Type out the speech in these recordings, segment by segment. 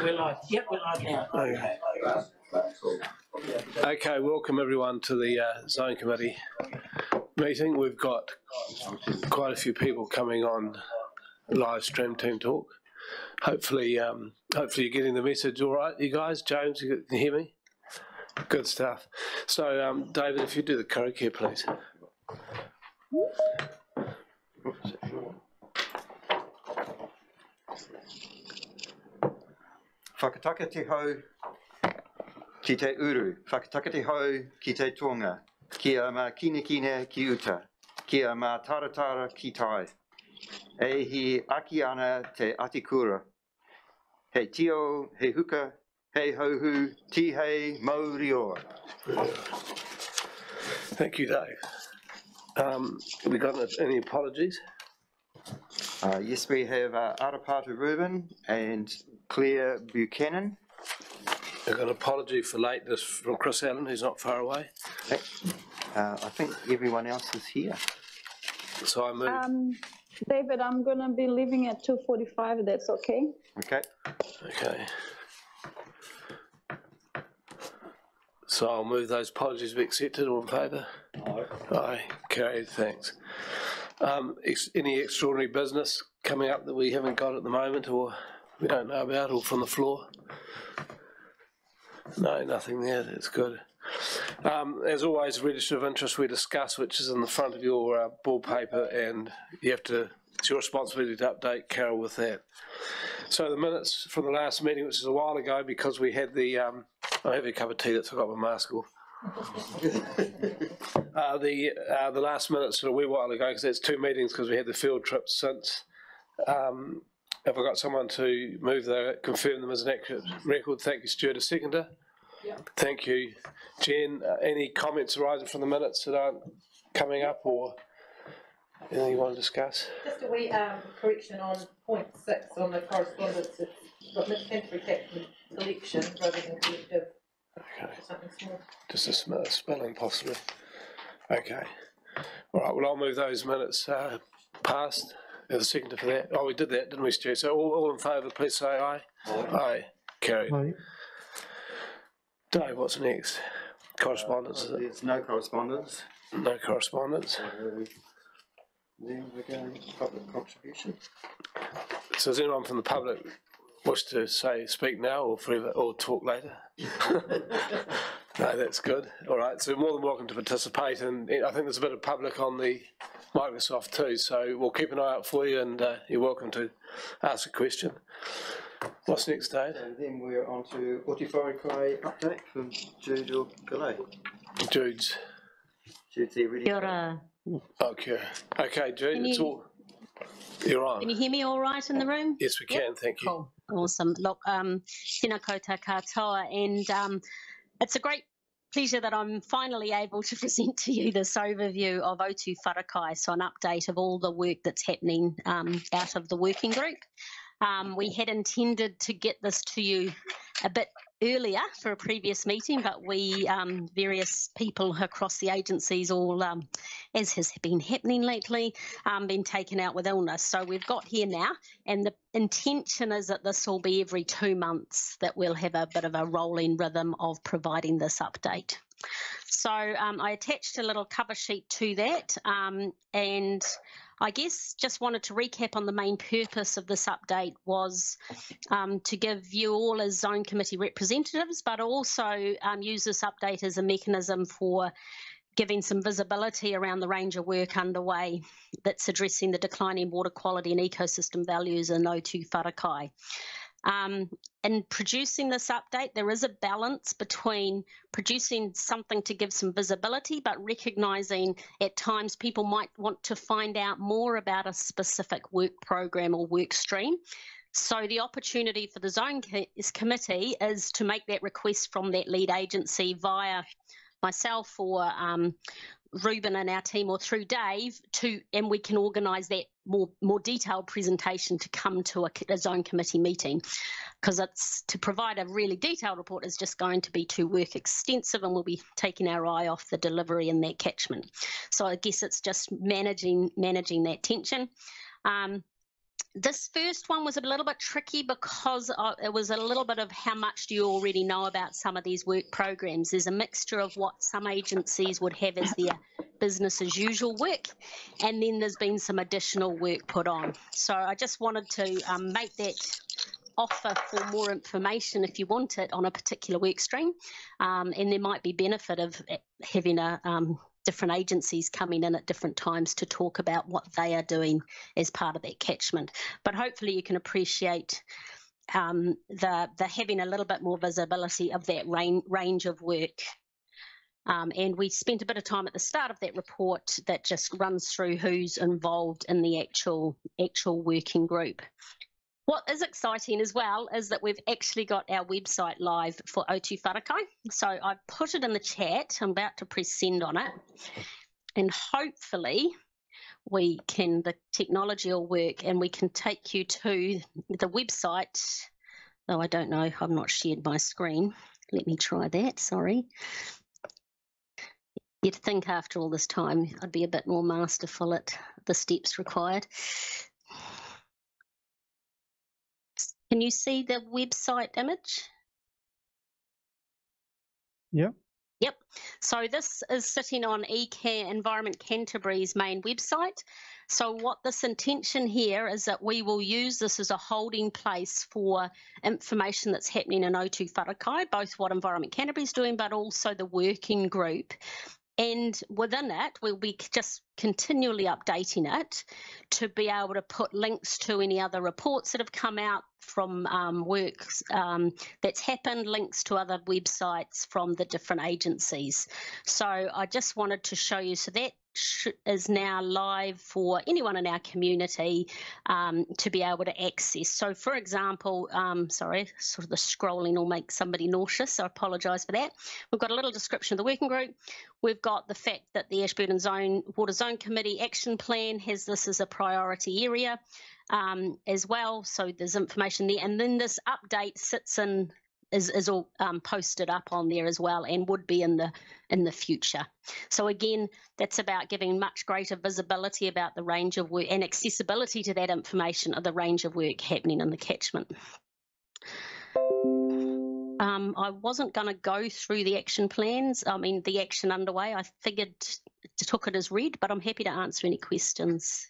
Yep, we're live now. Okay. Okay, welcome everyone to the uh, zone committee meeting. We've got quite a few people coming on live stream team talk. Hopefully, um, hopefully you're getting the message all right, you guys. James, you can hear me? Good stuff. So, um, David, if you do the karakia, please. Whakataka te hau ki te uru. Whakataka te hau ki te tonga. Kia mā kine kine ki uta. Kia mā taratara ki tai. E hi aki ana te atikura. He tio, he huka, he hauhu, ti hei mauri oa. Thank you, Dave. Um, we got any apologies? Uh, yes, we have uh, Arapata Rubin and Claire Buchanan. I've got an apology for lateness from Chris Allen, who's not far away. Uh, I think everyone else is here. So I move. Um, David, I'm gonna be leaving at two forty-five, that's okay? Okay. Okay. So I'll move those apologies be accepted, all in favour? Aye. Aye, carried, thanks. Um, ex- any extraordinary business coming up that we haven't got at the moment or we don't know about all from the floor? No, nothing there, that's good. Um, as always, register of interest we discuss, which is in the front of your uh, ball paper and you have to, it's your responsibility to update Carol with that. So the minutes from the last meeting, which is a while ago, because we had the, um, I have a cup of tea that's got my mask off. Uh, the, uh, the last minutes a wee while ago, because that's two meetings, because we had the field trip since. Um, have I got someone to move the, confirm them as an accurate record? Thank you, Stuart, a seconder. Thank you. Jen, uh, any comments arising from the minutes that aren't coming up or anything you want to discuss? Just a wee um, correction on point six on the correspondence, it's got tax collection rather than collective, Okay. something small. Just a sm- spelling possibly. Okay. All right, well, I'll move those minutes uh, past. There's a second for that. Oh, we did that, didn't we, Stu? So all, all in favour, please say aye. Aye. Carried. Dave, what's next? Correspondence, is it? There's no correspondence. No correspondence. Uh, Then we're going to public contribution. So does anyone from the public wish to say, speak now or forever, or talk later? No, that's good. All right, so more than welcome to participate, and I think there's a bit of public on the Microsoft too, so we'll keep an eye out for you, and uh, you're welcome to ask a question. What's next, Dave? And then we're on to Ō Tū Wharekai update from Jude Gillay. Jude's. Jude's there ready. Kia. Okay. Okay, Jude, Can it's you- all. You're on. Can you hear me all right in the room? Yes, we Yep. can. Thank you. Cool. Awesome. Look, um, tēnā koutou katoa, and um, it's a great pleasure that I'm finally able to present to you this overview of O2 Wharakai, so an update of all the work that's happening um, out of the working group. Um, we had intended to get this to you a bit earlier for a previous meeting, but we, um, various people across the agencies, all um, as has been happening lately, um, been taken out with illness. So we've got here now, and the intention is that this will be every two months that we'll have a bit of a rolling rhythm of providing this update. So um, I attached a little cover sheet to that, um, and I guess just wanted to recap on the main purpose of this update was um, to give you all as zone committee representatives, but also um, use this update as a mechanism for giving some visibility around the range of work underway that's addressing the declining water quality and ecosystem values in Ō Tū Wharekai. Um, in producing this update, there is a balance between producing something to give some visibility, but recognizing at times people might want to find out more about a specific work program or work stream. So the opportunity for the zone co- committee is to make that request from that lead agency via myself or um, Ruben and our team or through Dave to, and we can organise that more more detailed presentation to come to a, a zone committee meeting, because it's to provide a really detailed report is just going to be too work extensive, and we'll be taking our eye off the delivery in that catchment. So I guess it's just managing managing that tension. Um, this first one was a little bit tricky because uh, it was a little bit of how much do you already know about some of these work programs. There's a mixture of what some agencies would have as their business as usual work, and then there's been some additional work put on. So I just wanted to um, make that offer for more information if you want it on a particular work stream, um, and there might be benefit of having a um, different agencies coming in at different times to talk about what they are doing as part of that catchment. But hopefully you can appreciate um, the, the having a little bit more visibility of that rain, range of work. Um, and we spent a bit of time at the start of that report that just runs through who's involved in the actual actual working group. What is exciting as well is that we've actually got our website live for Ō Tū Wharekai. So I've put it in the chat. I'm about to press send on it. And hopefully we can, the technology will work and we can take you to the website. Though I don't know. I've not shared my screen. Let me try that. Sorry. You'd think after all this time I'd be a bit more masterful at the steps required. Can you see the website image? Yeah. Yep. So this is sitting on ECAN Environment Canterbury's main website. So what this intention here is that we will use this as a holding place for information that's happening in Ō Tū Wharekai, both what Environment Canterbury is doing, but also the working group. And within it, we'll be just continually updating it to be able to put links to any other reports that have come out from um, work um, that's happened, links to other websites from the different agencies. So I just wanted to show you, so that is now live for anyone in our community um, to be able to access. So, for example, um, sorry, sort of the scrolling will make somebody nauseous. So I apologise for that. We've got a little description of the working group. We've got the fact that the Ashburton Zone Water Zone Committee Action Plan has this as a priority area um, as well. So there's information there, and then this update sits in is, is all um, posted up on there as well and would be in the in the future. So again, that's about giving much greater visibility about the range of work and accessibility to that information of the range of work happening in the catchment. Um, I wasn't going to go through the action plans. I mean, the action underway. I figured took it as read, but I'm happy to answer any questions.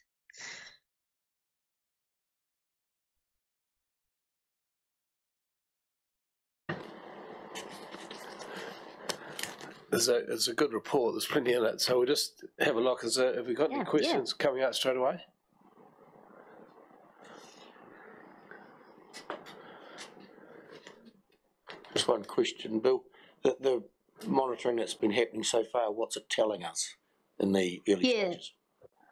It's a, it's a good report. There's plenty in it. So we'll just have a look. Is there, have we got Yeah, any yeah. questions coming out straight away? Just one question, Bill. The, the monitoring that's been happening so far, what's it telling us in the early Yeah. stages?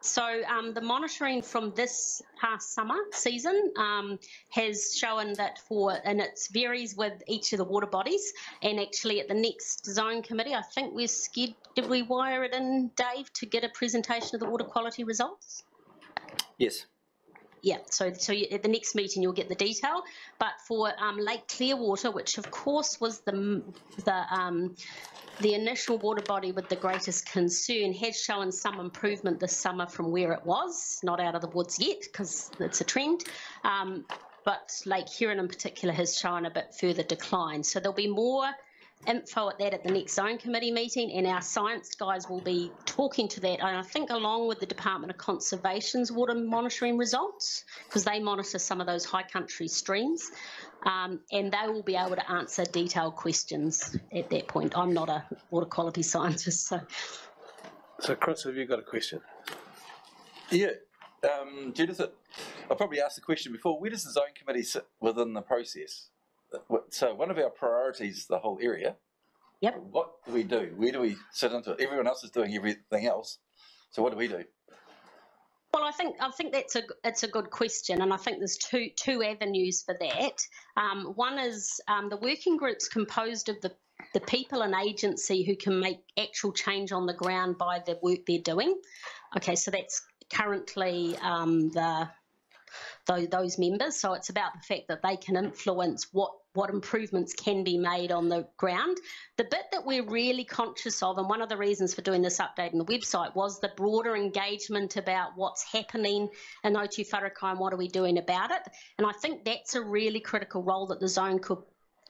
So um, the monitoring from this past summer season um, has shown that for, and it varies with each of the water bodies. And actually, at the next zone committee, I think we're scared. Did we wire it in, Dave, to get a presentation of the water quality results? Yes. Yeah, so so you, at the next meeting you'll get the detail. But for um, Lake Clearwater, which of course was the the um, the initial water body with the greatest concern, has shown some improvement this summer from where it was. Not out of the woods yet because it's a trend. Um, but Lake Heron in particular has shown a bit further decline. So there'll be more info at that at the next zone committee meeting and our science guys will be talking to that and I think along with the Department of Conservation's water monitoring results because they monitor some of those high country streams um, and they will be able to answer detailed questions at that point. I'm not a water quality scientist so So Chris, have you got a question? Yeah, um, Judith, I probably asked the question before. Where does the zone committee sit within the process? So one of our priorities the whole area. Yep. What do we do? Where do we sit into it? Everyone else is doing everything else. So what do we do? Well, I think I think that's a it's a good question, and I think there's two two avenues for that. Um, one is um, the working group's composed of the the people and agency who can make actual change on the ground by the work they're doing. Okay, so that's currently um, the those, those members. So it's about the fact that they can influence what what improvements can be made on the ground. The bit that we're really conscious of, and one of the reasons for doing this update on the website was the broader engagement about what's happening in Ō Tū Wharekai and what are we doing about it. And I think that's a really critical role that the zone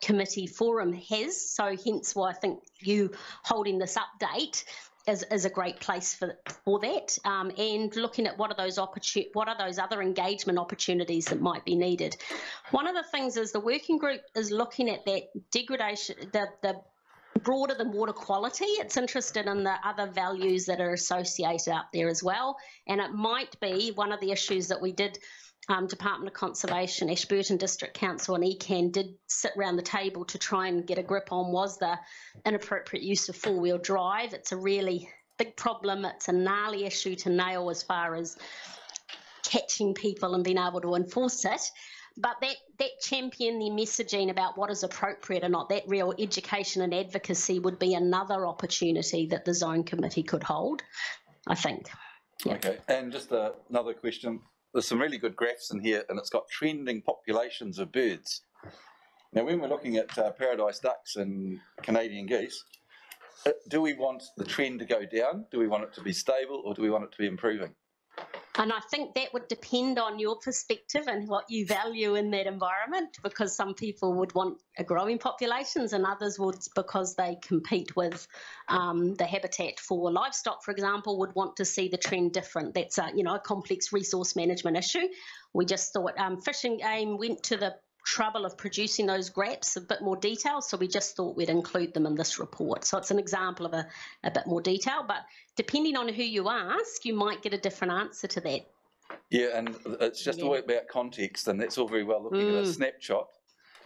committee forum has. So hence why I think you holding this update is, is a great place for for that. Um, and looking at what are those opportun- what are those other engagement opportunities that might be needed. One of the things is the working group is looking at that degradation, the the broader than water quality. It's interested in the other values that are associated up there as well. And it might be one of the issues that we did um, Department of Conservation, Ashburton District Council, and ECAN did sit around the table to try and get a grip on was the inappropriate use of four wheel drive. It's a really big problem. It's a gnarly issue to nail as far as catching people and being able to enforce it. But that, that champion the messaging about what is appropriate or not, that real education and advocacy would be another opportunity that the zone committee could hold, I think. Yeah. Okay, and just uh, another question. There's some really good graphs in here, and it's got trending populations of birds. Now, when we're looking at uh, paradise ducks and Canadian geese, uh, do we want the trend to go down? Do we want it to be stable, or do we want it to be improving? And I think that would depend on your perspective and what you value in that environment, because some people would want a growing populations and others would, because they compete with um, the habitat for livestock, for example, would want to see the trend different. That's a, you know, a complex resource management issue. We just thought um, Fish and Game went to the trouble of producing those graphs a bit more detail, so we just thought we'd include them in this report. So it's an example of a, a bit more detail, but depending on who you ask, you might get a different answer to that. Yeah, and it's just all about context, and that's all very well looking at a Mm. snapshot.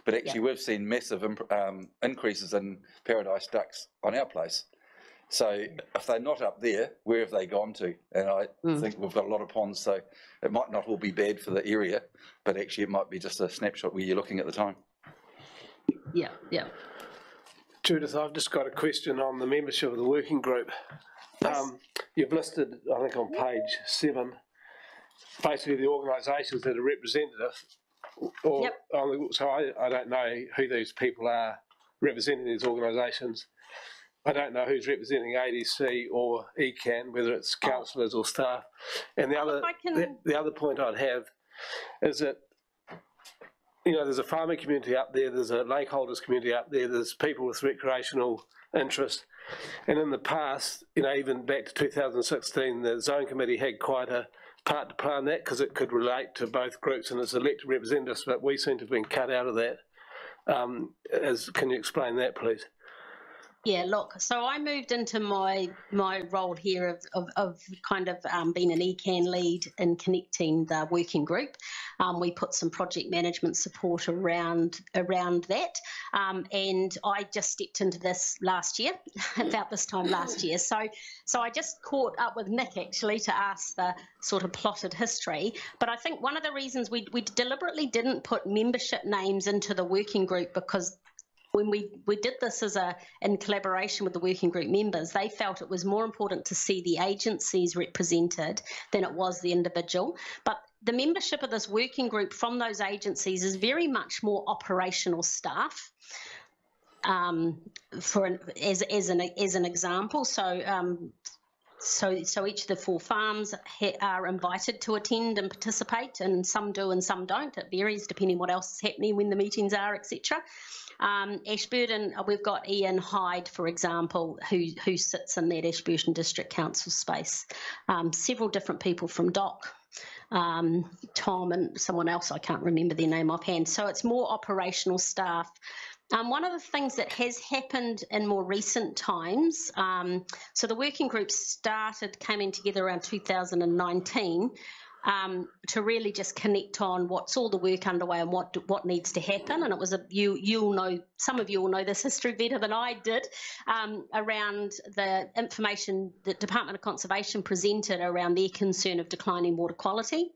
But actually, we've seen massive um, increases in paradise ducks on our place. So if they're not up there, where have they gone to? And I Mm. think we've got a lot of ponds, so it might not all be bad for the area, but actually it might be just a snapshot where you're looking at the time. Yeah, yeah. Judith, I've just got a question on the membership of the working group. Um, you've listed, I think on page seven, basically the organisations that are representative. Or, Yep. so I, I don't know who these people are representing these organisations. I don't know who's representing ADC or ECAN, whether it's councillors or staff. And the other, can- the, the other point I'd have is that you know, there's a farming community up there, there's a lake holders community up there, there's people with recreational interest. And in the past, you know, even back to 2016, the zone committee had quite a part to play in that because it could relate to both groups and its elected representatives, but we seem to have been cut out of that. Um, as, can you explain that, please? Yeah, look, so I moved into my my role here of, of, of kind of um, being an ECAN lead in connecting the working group. Um, we put some project management support around around that, um, and I just stepped into this last year, about this time last year. So so I just caught up with Nick actually to ask the sort of plotted history. But I think one of the reasons we we deliberately didn't put membership names into the working group because when we, we did this as a in collaboration with the working group members, they felt it was more important to see the agencies represented than it was the individual. But the membership of this working group from those agencies is very much more operational staff. Um, for an, as as an as an example, so um, so, so each of the four farms are invited to attend and participate, and some do and some don't. It varies depending what else is happening when the meetings are, etc. Um, Ashburton, uh, we've got Ian Hyde, for example, who who sits in that Ashburton District Council space. Um, several different people from DOC. Um, Tom and someone else, I can't remember their name offhand. So it's more operational staff. Um, one of the things that has happened in more recent times, um, so the working group started, came in together around 2019 um, to really just connect on what's all the work underway and what what needs to happen. And it was a you you'll know some of you will know this history better than I did um, around the information that Department of Conservation presented around their concern of declining water quality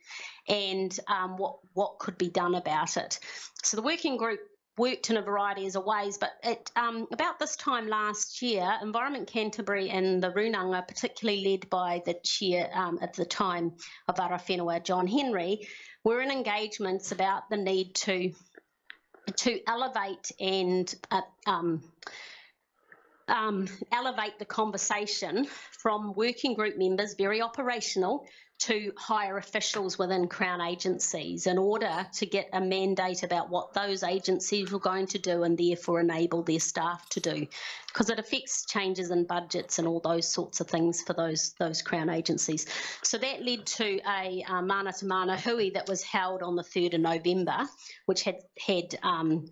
and um, what what could be done about it. So the working group worked in a variety of ways, but at um, about this time last year, Environment Canterbury and the Runanga, particularly led by the chair um, at the time of Ara John Henry, we're in engagements about the need to to elevate and uh, um, um, elevate the conversation from working group members, very operational, to higher officials within Crown agencies in order to get a mandate about what those agencies were going to do and therefore enable their staff to do. Because it affects changes in budgets and all those sorts of things for those those Crown agencies. So that led to a uh, mana to mana hui that was held on the 3rd of November, which had had um,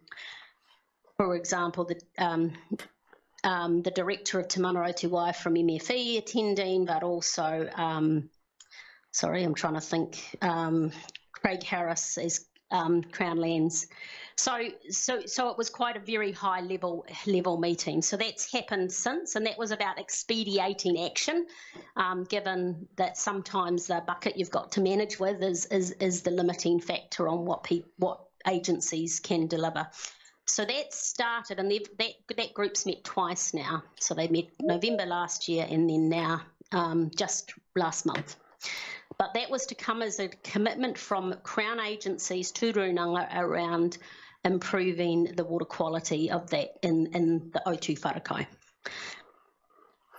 for example, the um, um, the director of Te Mana o te Wai from MFE attending, but also, um, sorry, I'm trying to think, um, Craig Harris is um, Crown Lands. So, so, so it was quite a very high level level meeting. So that's happened since, and that was about expediting action, um, given that sometimes the bucket you've got to manage with is is, is the limiting factor on what pe- what agencies can deliver. So that started, and that that group's met twice now. So they met November last year, and then now um, just last month. But that was to come as a commitment from Crown agencies to Runanga around improving the water quality of that in, in the Ō Tū Wharekai.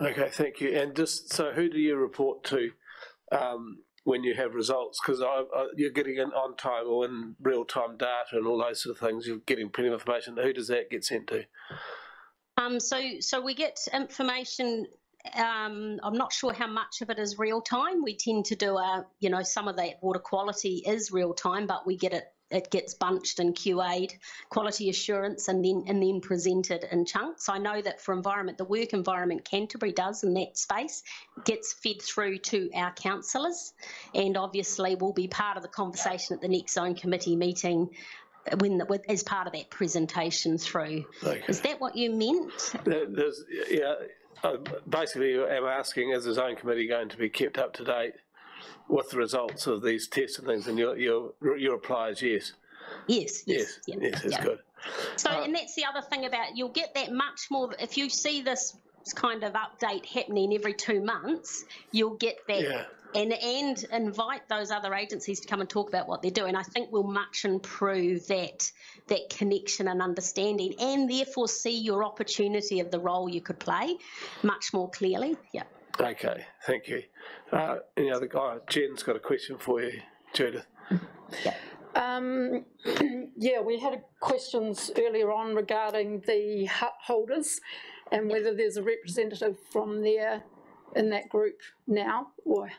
Okay, thank you. And just, so who do you report to um, when you have results? Because you're getting in on time or in real time data and all those sort of things. You're getting plenty of information. Who does that get sent to? Um, so, so we get information. Um, I'm not sure how much of it is real time. We tend to do a, you know, some of that water quality is real time, but we get it it gets bunched and QA'd, quality assurance, and then and then presented in chunks. I know that for environment, the work environment Canterbury does in that space gets fed through to our councillors, and obviously will be part of the conversation at the next zone committee meeting. When with, as part of that presentation through, Okay. is that what you meant? There's, yeah, uh, basically, I'm asking, is the zone committee going to be kept up to date with the results of these tests and things? And your, your, your reply is yes. Yes, Yes, yes, yeah, yes, that's yeah. good. So, Uh, and that's the other thing about you'll get that much more if you see this kind of update happening every two months. You'll get that. Yeah. And, and invite those other agencies to come and talk about what they're doing. I think will much improve that that connection and understanding, and therefore see your opportunity of the role you could play much more clearly. Yeah. Okay, thank you. Uh, any other guy? Jen's got a question for you, Judith. Um, yeah, we had questions earlier on regarding the hut holders and whether there's a representative from there in that group now or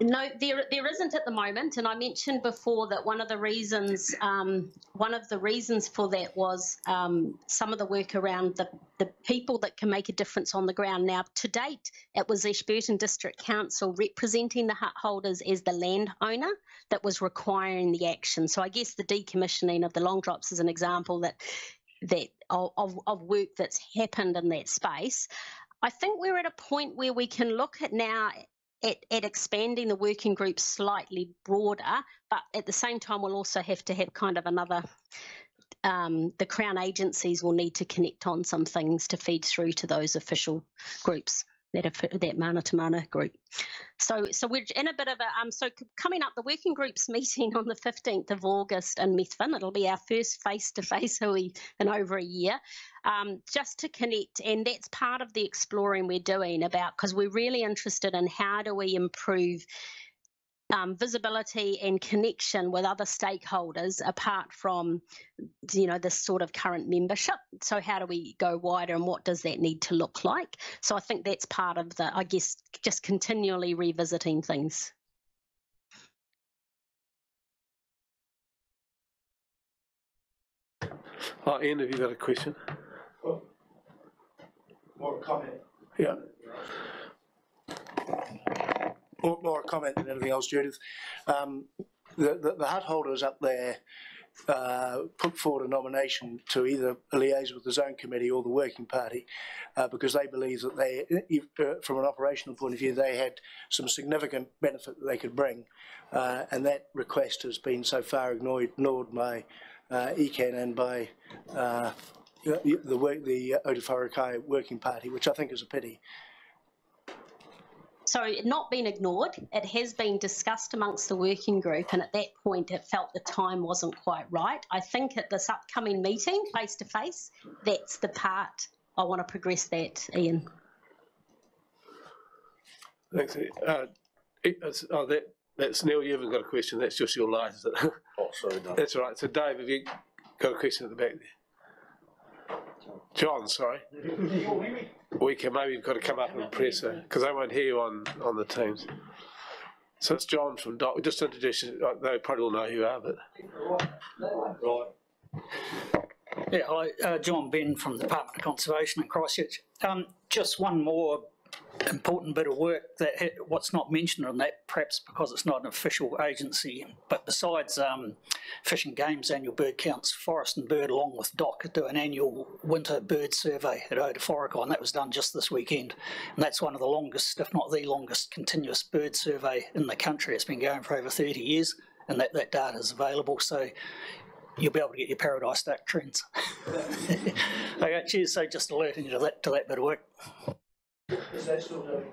No, there there isn't at the moment, and I mentioned before that one of the reasons um, one of the reasons for that was um, some of the work around the the people that can make a difference on the ground. Now, to date, it was Ashburton District Council representing the hut holders as the landowner that was requiring the action. So I guess the decommissioning of the long drops is an example that that of, of, of work that's happened in that space. I think we're at a point where we can look at now at, at expanding the working group slightly broader, but at the same time, we'll also have to have kind of another. Um, the Crown agencies will need to connect on some things to feed through to those official groups that that mana to mana group. So, so we're in a bit of a um. So coming up, the working group's meeting on the fifteenth of August in Methven. It'll be our first face to face in over a year um, just to connect. And that's part of the exploring we're doing about because we're really interested in how do we improve um, visibility and connection with other stakeholders apart from you know this sort of current membership so how do we go wider and what does that need to look like so i think that's part of the i guess just continually revisiting things Oh, Ian, have you got a question? More a comment, Yeah. More, more a comment than anything else, Judith. Um, the, the, the hut holders up there uh, put forward a nomination to either liaise with the zone committee or the working party uh, because they believe that they, uh, from an operational point of view, they had some significant benefit that they could bring. Uh, and that request has been so far ignored, ignored by uh, and by uh, the, work, the Ō Tū Wharekai Working Party, which I think is a pity. So it not been ignored. It has been discussed amongst the working group, and at that point, it felt the time wasn't quite right. I think at this upcoming meeting, face to face, that's the part I want to progress. That Ian. Thanks. Uh, oh, that, that's Neil, you haven't got a question, that's just your light, is it? Oh, sorry, no. That's all right. So Dave, have you got a question at the back there? John, sorry. We can, maybe you've got to come up and press it, because I won't hear you on, on the Teams. So it's John from Doc, just introduce you, uh, they probably all know who you are, but. right. Yeah, hi, uh, John Ben from the Department of Conservation in Christchurch. Um, just one more important bit of work that what's not mentioned on that, perhaps because it's not an official agency, but besides um, Fish and Game's annual bird counts, Forest and Bird, along with DOC, do an annual winter bird survey at Ō Tū Wharekai, and that was done just this weekend. And that's one of the longest, if not the longest, continuous bird survey in the country. It's been going for over 30 years, and that, that data is available. So you'll be able to get your paradise duck trends. okay, cheers. So just alerting you to that, to that bit of work. Is that still doing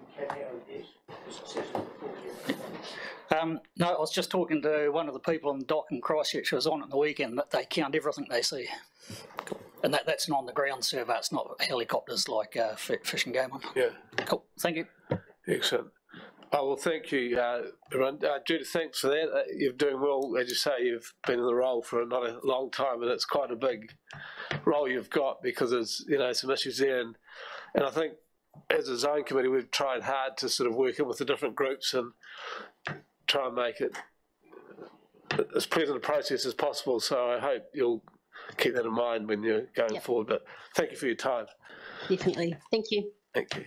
Um, no, I was just talking to one of the people on the DOC in Christchurch who was on it the weekend that they count everything they see. And that, that's an on the ground survey, it's not helicopters like uh, fi- fish and game one. Yeah. Cool, thank you. Excellent. Oh, well, thank you, uh, everyone. Uh, Judith, thanks for that. Uh, you're doing well. As you say, you've been in the role for not a long time, and it's quite a big role you've got because there's, you know, some issues there. And, and I think as a zone committee, we've tried hard to sort of work it with the different groups and try and make it as pleasant a process as possible. So I hope you'll keep that in mind when you're going Yep. forward. But thank you for your time. Definitely. Thank you. Thank you.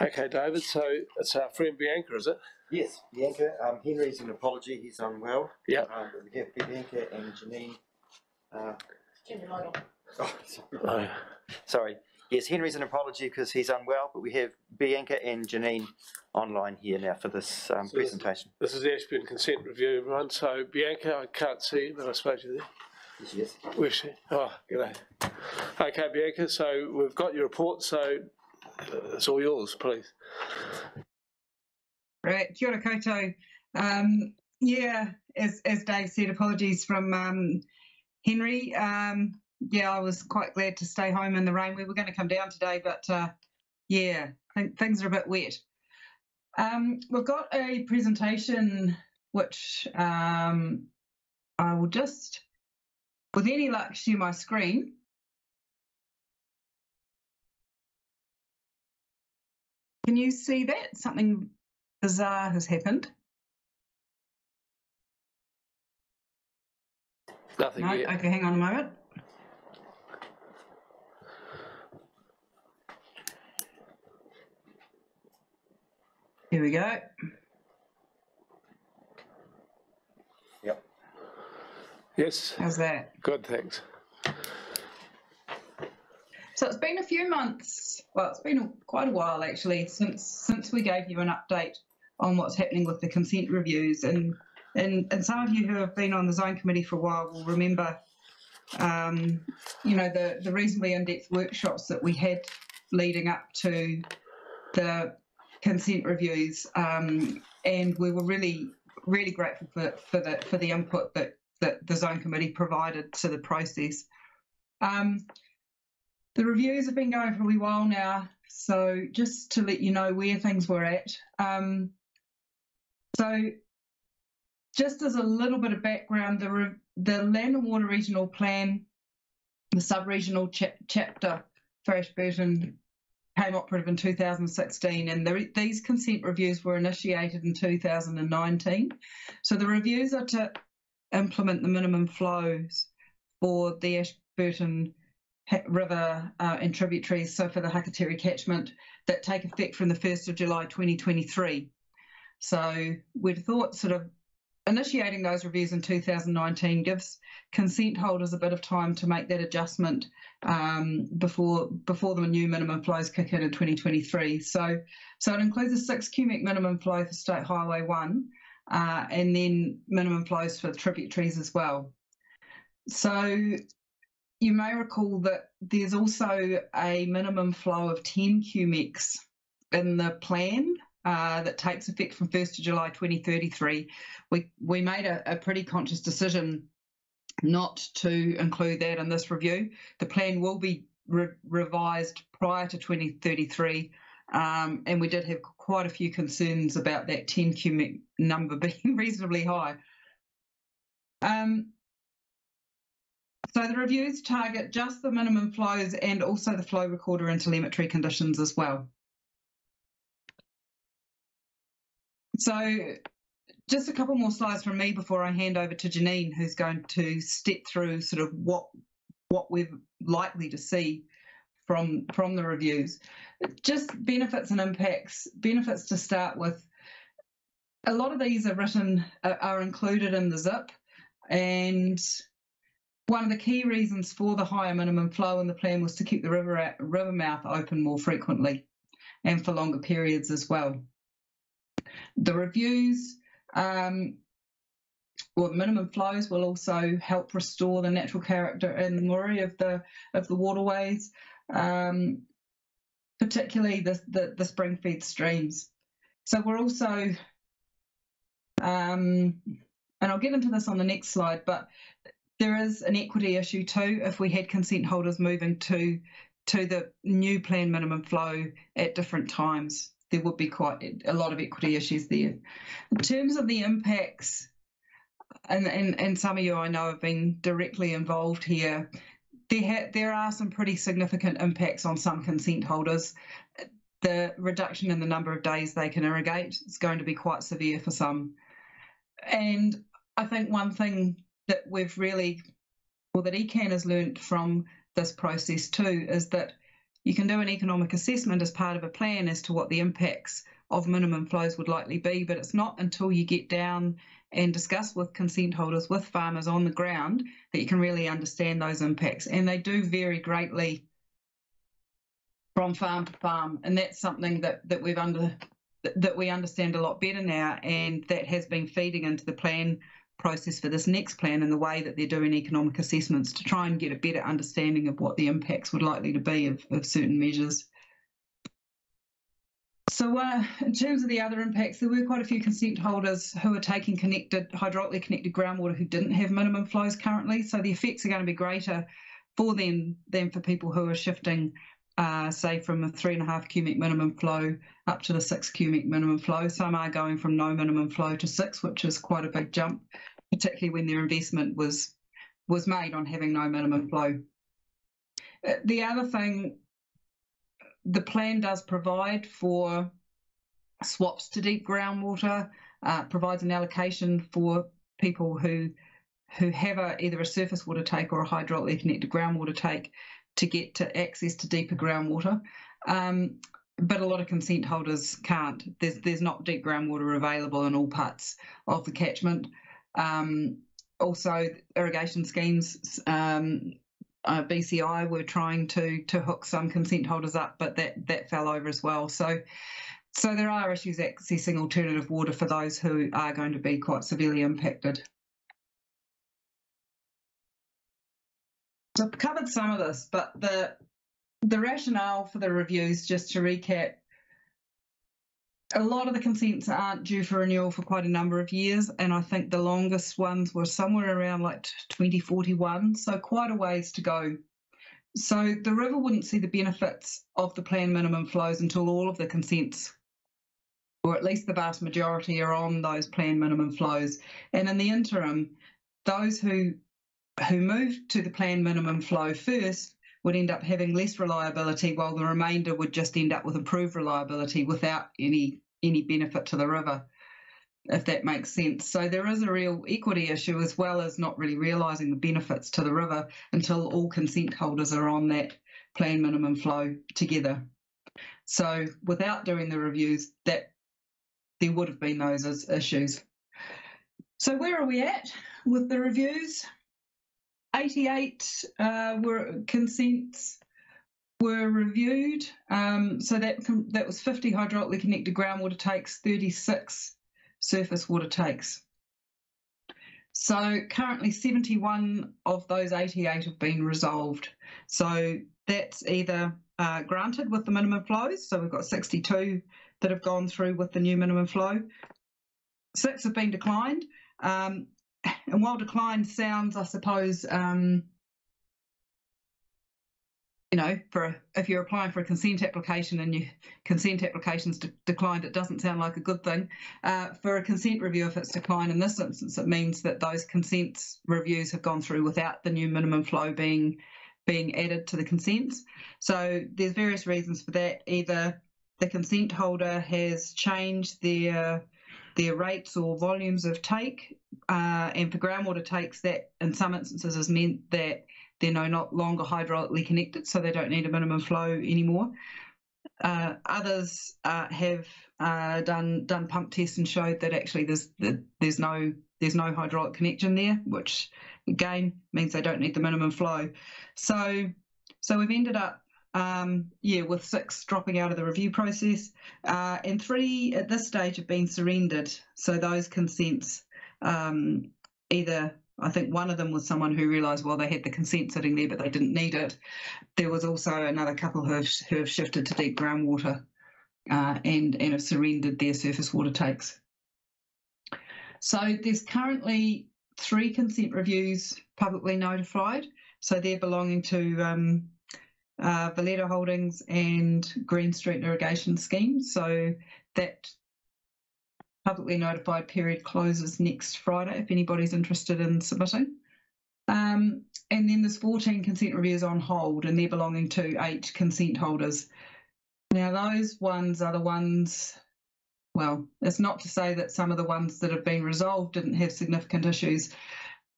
Okay, David, so it's our friend Bianca, is it? Yes, Bianca, um, Henry's an apology, he's unwell. Yeah. Um, we have Bianca and Janine, uh, Turn your light on. oh, sorry. Sorry. Yes, Henry's an apology because he's unwell, but we have Bianca and Janine online here now for this um, So presentation. This is the Ashburton consent review, everyone. So Bianca, I can't see you, but I suppose you're there. Yes, yes. Where's she? Oh, g'day. Okay, Bianca, so we've got your report, so uh, it's all yours, please. Right, kia ora koutou. Um, yeah, as, as Dave said, apologies from um, Henry. Um, yeah, I was quite glad to stay home in the rain. We were going to come down today, but uh, yeah, things are a bit wet. Um, we've got a presentation which um, I will just, with any luck, share my screen. Can you see that? Something bizarre has happened. Nothing No, yet. okay, hang on a moment. Here we go. Yep. Yes, How's that? good, thanks. So it's been a few months. Well, it's been quite a while actually since since we gave you an update on what's happening with the consent reviews, and and and some of you who have been on the zone committee for a while will remember, um, you know, the the reasonably in-depth workshops that we had leading up to the consent reviews, um, and we were really really grateful for for the for the input that that the zone committee provided to the process. Um, the reviews have been going for a wee while now, so just to let you know where things were at. Um, so, just as a little bit of background, the the Land and Water Regional Plan, the sub-regional chap- chapter for Ashburton came operative in 2016, and the, these consent reviews were initiated in 2019. So the reviews are to implement the minimum flows for the Ashburton River uh, and tributaries, so for the Hakatere catchment, that take effect from the 1st of July 2023. So we'd thought sort of initiating those reviews in 2019 gives consent holders a bit of time to make that adjustment um, before before the new minimum flows kick in in 2023. So so it includes a six cumec minimum flow for State Highway 1 uh, and then minimum flows for tributaries as well. So you may recall that there's also a minimum flow of 10 cumecs in the plan uh, that takes effect from 1st of July 2033, we, we made a, a pretty conscious decision not to include that in this review. The plan will be re- revised prior to 2033, um, and we did have quite a few concerns about that 10 cumec number being reasonably high. Um, so the reviews target just the minimum flows and also the flow recorder and telemetry conditions as well. So just a couple more slides from me before I hand over to Janine, who's going to step through sort of what what we're likely to see from from the reviews. Just benefits and impacts. Benefits to start with. A lot of these are written are, are included in the zip, and one of the key reasons for the higher minimum flow in the plan was to keep the river river mouth open more frequently, and for longer periods as well. The reviews um, well, minimum flows will also help restore the natural character and the glory of the of the waterways, um, particularly the, the, the spring fed streams. So we're also, um, and I'll get into this on the next slide, but there is an equity issue too if we had consent holders moving to to the new plan minimum flow at different times. There would be quite a lot of equity issues there. In terms of the impacts and, and, and some of you I know have been directly involved here, there, ha- there are some pretty significant impacts on some consent holders. The reduction in the number of days they can irrigate is going to be quite severe for some. And I think one thing that we've really, well, that ECAN has learnt from this process too, is that you can do an economic assessment as part of a plan as to what the impacts of minimum flows would likely be, but it's not until you get down and discuss with consent holders, with farmers on the ground, that you can really understand those impacts. And they do vary greatly from farm to farm, and that's something that that we've under that we understand a lot better now, and that has been feeding into the plan process for this next plan and the way that they're doing economic assessments to try and get a better understanding of what the impacts would likely to be of, of certain measures. So uh, in terms of the other impacts, there were quite a few consent holders who are taking connected, hydraulically connected groundwater who didn't have minimum flows currently. So the effects are going to be greater for them than for people who are shifting, uh, say, from a three and a half cumec minimum flow up to the six cumec minimum flow. Some are going from no minimum flow to six, which is quite a big jump, particularly when their investment was was made on having no minimum flow. Uh, the other thing the plan does provide for swaps to deep groundwater, uh, provides an allocation for people who who have a, either a surface water take or a hydraulically connected groundwater take to get to access to deeper groundwater. Um, but a lot of consent holders can't. There's there's not deep groundwater available in all parts of the catchment. Um, also, irrigation schemes um, uh, BCI were trying to to hook some consent holders up, but that that fell over as well. So. So there are issues accessing alternative water for those who are going to be quite severely impacted. So I've covered some of this, but the the rationale for the reviews, just to recap, a lot of the consents aren't due for renewal for quite a number of years, and I think the longest ones were somewhere around like 2041, so quite a ways to go. So the river wouldn't see the benefits of the plan minimum flows until all of the consents, or at least the vast majority, are on those plan minimum flows. And in the interim, those who who moved to the planned minimum flow first would end up having less reliability, while the remainder would just end up with improved reliability without any any benefit to the river, if that makes sense. So there is a real equity issue as well as not really realising the benefits to the river until all consent holders are on that planned minimum flow together. So without doing the reviews, that there would have been those issues. So where are we at with the reviews? 88 uh, were consents were reviewed. Um, so that that was 50 hydraulically connected groundwater takes, 36 surface water takes. So currently 71 of those 88 have been resolved. So that's either uh, granted with the minimum flows. So we've got 62 that have gone through with the new minimum flow. Six have been declined. Um, and while declined sounds, I suppose, um, you know, for if you're applying for a consent application and your consent application's de- declined, it doesn't sound like a good thing. Uh, for a consent review, if it's declined in this instance, it means that those consent reviews have gone through without the new minimum flow being being added to the consents. So there's various reasons for that. Either the consent holder has changed their their rates or volumes of take, uh, and for groundwater takes, that in some instances has meant that they're no not longer hydraulically connected, so they don't need a minimum flow anymore. Uh, others uh, have uh, done done pump tests and showed that actually there's there's no there's no hydraulic connection there, which again means they don't need the minimum flow. So so we've ended up um, yeah with six dropping out of the review process, uh, and three at this stage have been surrendered. So those consents um, either I think one of them was someone who realised, well, they had the consent sitting there, but they didn't need it. There was also another couple who have, who have shifted to deep groundwater uh, and, and have surrendered their surface water takes. So there's currently three consent reviews publicly notified. So they're belonging to um, uh, Valetta Holdings and Green Street Irrigation Scheme. So that publicly notified period closes next Friday if anybody's interested in submitting. Um, and then there's 14 consent reviews on hold and they're belonging to eight consent holders. Now, those ones are the ones, well, it's not to say that some of the ones that have been resolved didn't have significant issues,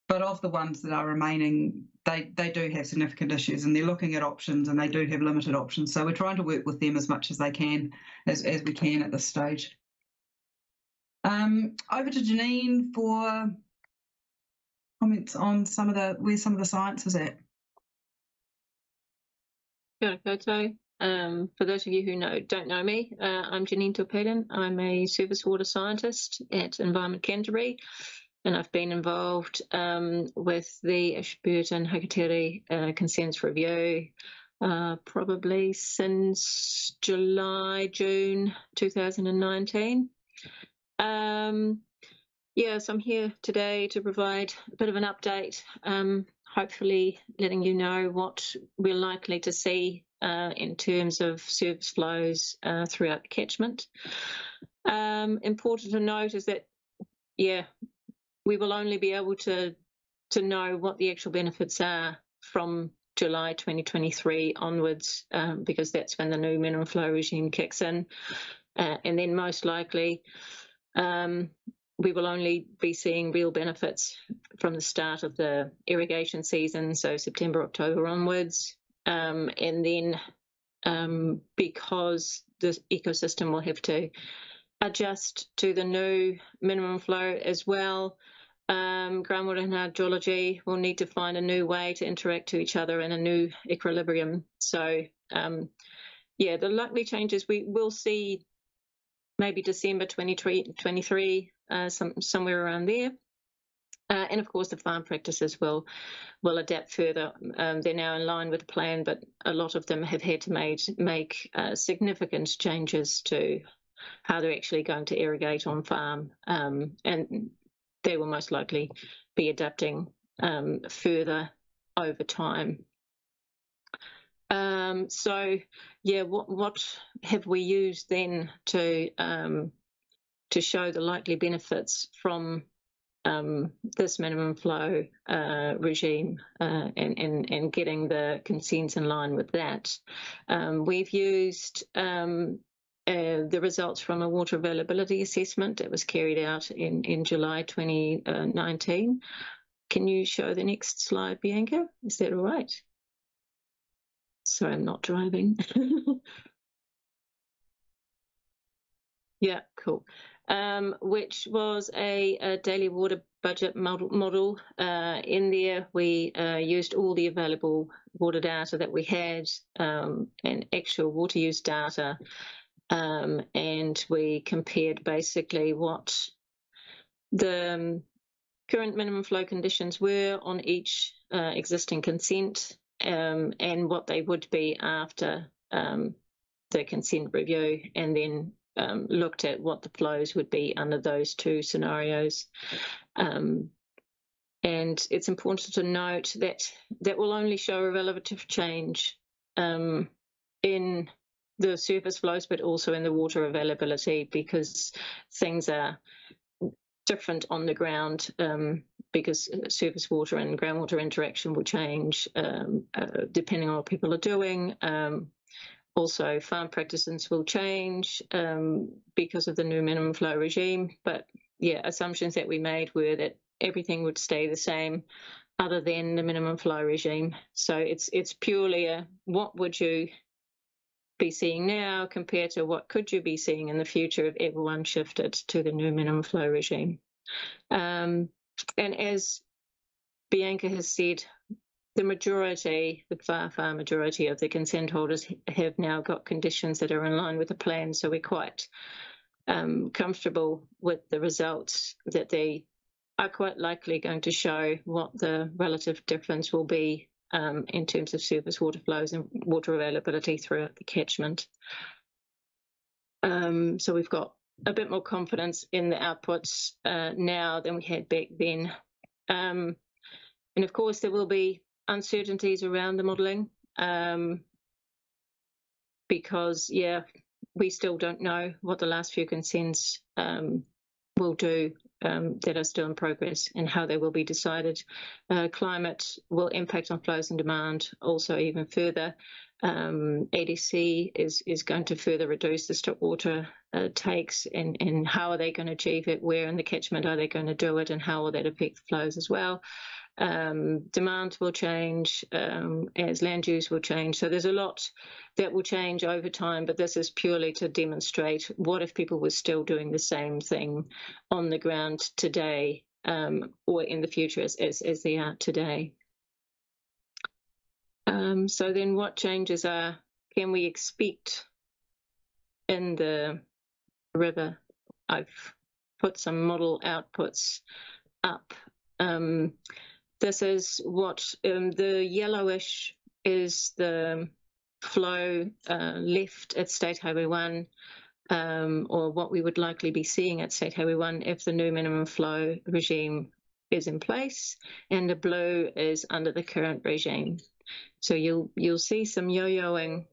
but of the ones that are remaining, they, they do have significant issues and they're looking at options and they do have limited options. So we're trying to work with them as much as they can, as, as we can at this stage. Um, over to Janine for comments on some of the where some of the science is at. Kia ora. Um, for those of you who know don't know me, uh, I'm Janine Torpeden. I'm a surface water scientist at Environment Canterbury, and I've been involved um, with the Ashburton Hakatere uh, Consents Review uh, probably since July, June 2019. Um, yes, I'm here today to provide a bit of an update, um, hopefully letting you know what we're likely to see uh, in terms of service flows uh, throughout the catchment. Um, important to note is that, yeah, we will only be able to to know what the actual benefits are from July 2023 onwards, um, because that's when the new minimum flow regime kicks in, uh, and then most likely um, we will only be seeing real benefits from the start of the irrigation season, so September, October onwards. Um, and then um, because the ecosystem will have to adjust to the new minimum flow as well, um, groundwater and hydrology will need to find a new way to interact to each other in a new equilibrium. So, um, yeah, the likely changes we will see maybe December 2023, uh, some, somewhere around there. Uh, and of course, the farm practices will will adapt further. Um, they're now in line with the plan, but a lot of them have had to made, make uh, significant changes to how they're actually going to irrigate on farm, um, and they will most likely be adapting um, further over time. Um, so, yeah, what what have we used then to um, to show the likely benefits from um, this minimum flow uh, regime uh, and, and, and getting the consents in line with that. Um, we've used um, uh, the results from a water availability assessment that was carried out in, in July 2019. Can you show the next slide, Bianca? Is that all right? Sorry, I'm not driving. yeah, cool. Um, which was a, a, daily water budget model. model. Uh, in there, we uh, used all the available water data that we had um, and actual water use data, um, and we compared basically what the um, current minimum flow conditions were on each uh, existing consent um, and what they would be after um, the consent review and then um, looked at what the flows would be under those two scenarios. Um, and it's important to note that that will only show a relative change in the surface flows, but also in the water availability because things are different on the ground um, because surface water and groundwater interaction will change um, uh, depending on what people are doing. Um, also, farm practices will change um, because of the new minimum flow regime. But yeah, assumptions that we made were that everything would stay the same other than the minimum flow regime. So it's it's purely a what would you be seeing now compared to what could you be seeing in the future if everyone shifted to the new minimum flow regime. Um, and as Bianca has said, the majority, the far, far majority of the consent holders have now got conditions that are in line with the plan. So we're quite um, comfortable with the results that they are quite likely going to show what the relative difference will be um, in terms of surface water flows and water availability throughout the catchment. Um, so we've got a bit more confidence in the outputs uh, now than we had back then. Um, and of course, there will be uncertainties around the modelling um, because, yeah, we still don't know what the last few consents um, will do um, that are still in progress and how they will be decided. Uh, climate will impact on flows and demand also even further. Um, ADC is, is going to further reduce the stock water uh, takes and, and how are they going to achieve it? Where in the catchment are they going to do it and how will that affect flows as well? Um, demand will change um, as land use will change. So there's a lot that will change over time, but this is purely to demonstrate what if people were still doing the same thing on the ground today um, or in the future as, as, as they are today. Um, so then what changes are, can we expect in the river? I've put some model outputs up. Um, this is what um, the yellowish is the flow uh, left at State Highway 1, um, or what we would likely be seeing at State Highway 1 if the new minimum flow regime is in place, and the blue is under the current regime. So you'll you'll see some yo-yoing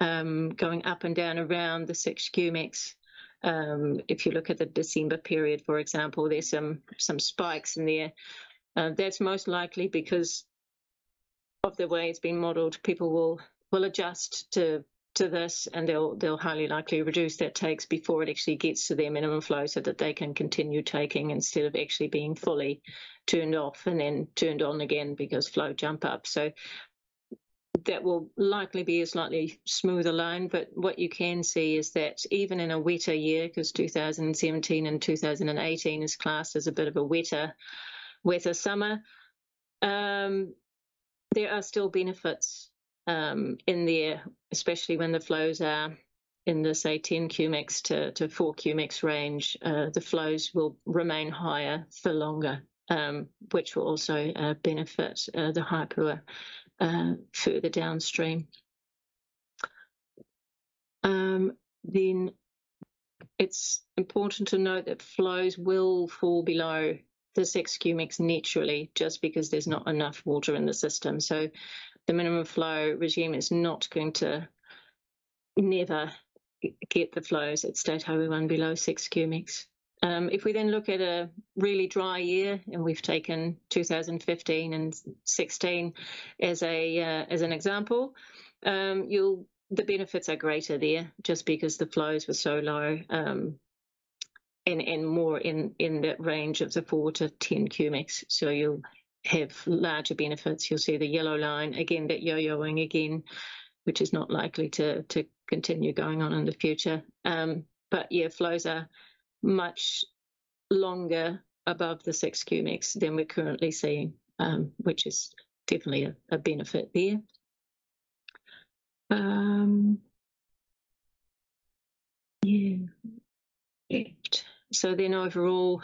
um, going up and down around the six cumecs. Um, if you look at the December period, for example, there's some some spikes in there uh, that's most likely because of the way it's been modelled. People will will adjust to to this, and they'll they'll highly likely reduce their takes before it actually gets to their minimum flow, so that they can continue taking instead of actually being fully turned off and then turned on again because flow jump up. So that will likely be a slightly smoother line, but what you can see is that even in a wetter year, because 2017 and 2018 is classed as a bit of a wetter wetter summer, um, there are still benefits um, in there, especially when the flows are in the say 10 cumecs to, to 4 cumecs range. Uh, the flows will remain higher for longer, um, which will also uh, benefit uh, the hāpua uh, further downstream. Um, then it's important to note that flows will fall below the six cumecs naturally just because there's not enough water in the system. So the minimum flow regime is not going to never get the flows at State Highway 1 below six cumecs. Um, if we then look at a really dry year, and we've taken 2015 and 16 as a uh, as an example, um, you'll the benefits are greater there just because the flows were so low. Um, and, and more in, in that range of the four to 10 cumecs. So you'll have larger benefits. You'll see the yellow line, again, that yo-yoing again, which is not likely to, to continue going on in the future. Um, but yeah, flows are much longer above the six cumecs than we're currently seeing, um, which is definitely a, a benefit there. Um, yeah. So then overall,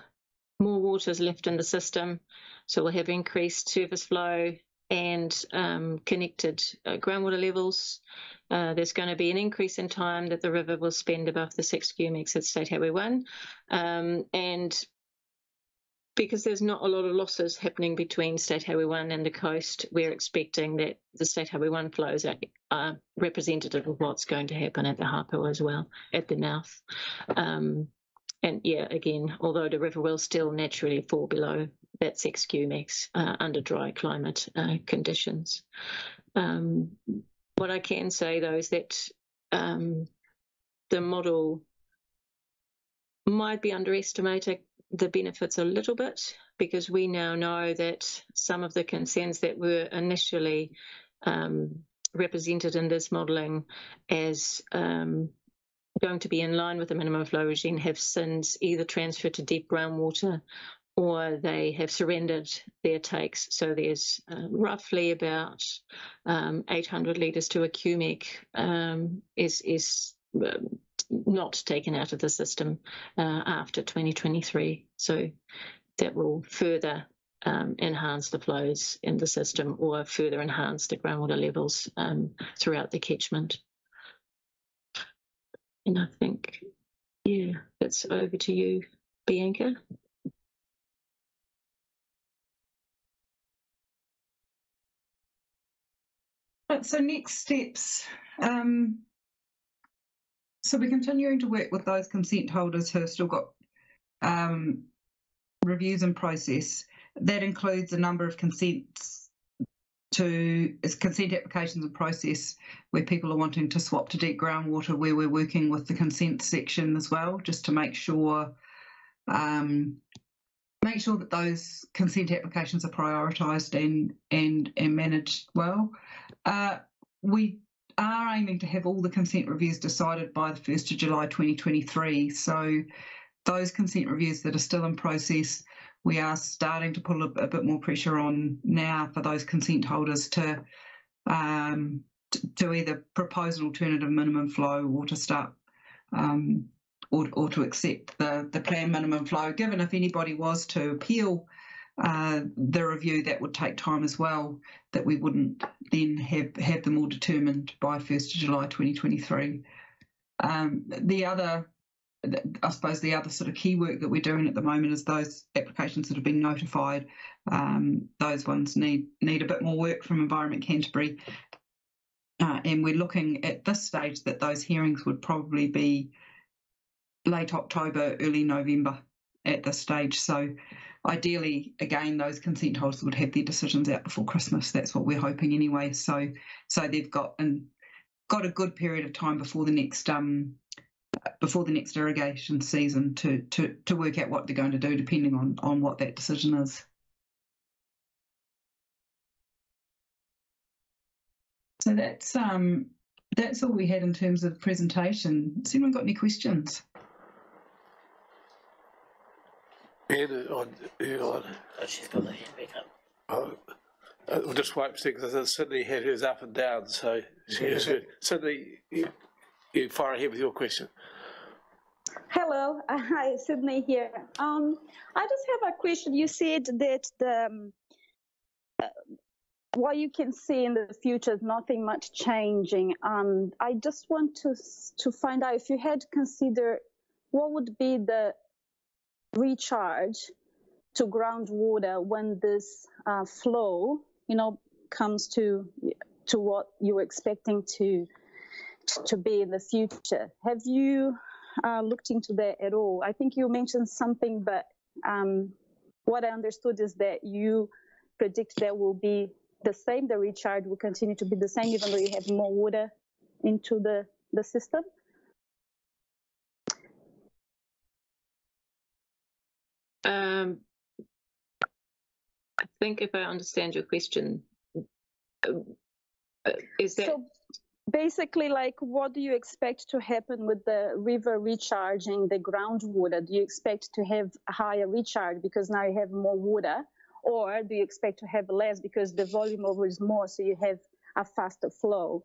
more water is left in the system. So we'll have increased surface flow and um, connected uh, groundwater levels. Uh, there's going to be an increase in time that the river will spend above the six cumecs at State Highway 1. Um, and because there's not a lot of losses happening between State Highway 1 and the coast, we're expecting that the State Highway 1 flows are, are representative of what's going to happen at the hāpua as well, at the mouth. Um, and yeah, again, although the river will still naturally fall below that 6 cumecs uh, under dry climate uh, conditions. Um, what I can say though is that um, the model might be underestimating the benefits a little bit because we now know that some of the concerns that were initially um, represented in this modelling as um, going to be in line with the minimum flow regime have since either transferred to deep groundwater or they have surrendered their takes. So there's uh, roughly about um, 800 litres to a cumec um, is is uh, not taken out of the system uh, after 2023. So that will further um, enhance the flows in the system or further enhance the groundwater levels um, throughout the catchment. And I think, yeah, it's over to you, Bianca. So next steps. Um, so we're continuing to work with those consent holders who have still got um, reviews in process. That includes a number of consents to consent applications in process where people are wanting to swap to deep groundwater, where we're working with the consent section as well, just to make sure um, make sure that those consent applications are prioritised and and and managed well. Uh, we are aiming to have all the consent reviews decided by the 1st of July 2023. So those consent reviews that are still in process, we are starting to put a, a bit more pressure on now for those consent holders to um, to either propose an alternative minimum flow or to start um, or, or to accept the, the plan minimum flow, given if anybody was to appeal uh, the review, that would take time as well, that we wouldn't then have, have them all determined by 1st of July 2023. Um, the other, I suppose, the other sort of key work that we're doing at the moment is those applications that have been notified. Um, those ones need need a bit more work from Environment Canterbury, uh, and we're looking at this stage that those hearings would probably be late October, early November at this stage. So ideally, again, those consent holders would have their decisions out before Christmas. That's what we're hoping anyway. So so they've got and got a good period of time before the next um before the next irrigation season to to to work out what they're going to do, depending on on what that decision is. So that's um that's all we had in terms of presentation. Has anyone got any questions? Ian, on, Ian, on. Oh, she's got the hand back up. Oh, we'll just wait a because Sydney had hers up and down, so she, she, Sydney, you, you fire ahead with your question. Hello, hi, Sydney here. Um, I just have a question. You said that the um, uh, what you can see in the future is nothing much changing. Um, I just want to to find out if you had considered what would be the recharge to groundwater when this uh, flow, you know, comes to to what you're expecting to to be in the future. Have you uh, looked into that at all? I think you mentioned something, but um, what I understood is that you predict there will be the same. The recharge will continue to be the same, even though you have more water into the the system. Um, I think if I understand your question, uh, is that so basically like what do you expect to happen with the river recharging the groundwater? Do you expect to have higher recharge because now you have more water, or do you expect to have less because the volume over is more, so you have a faster flow?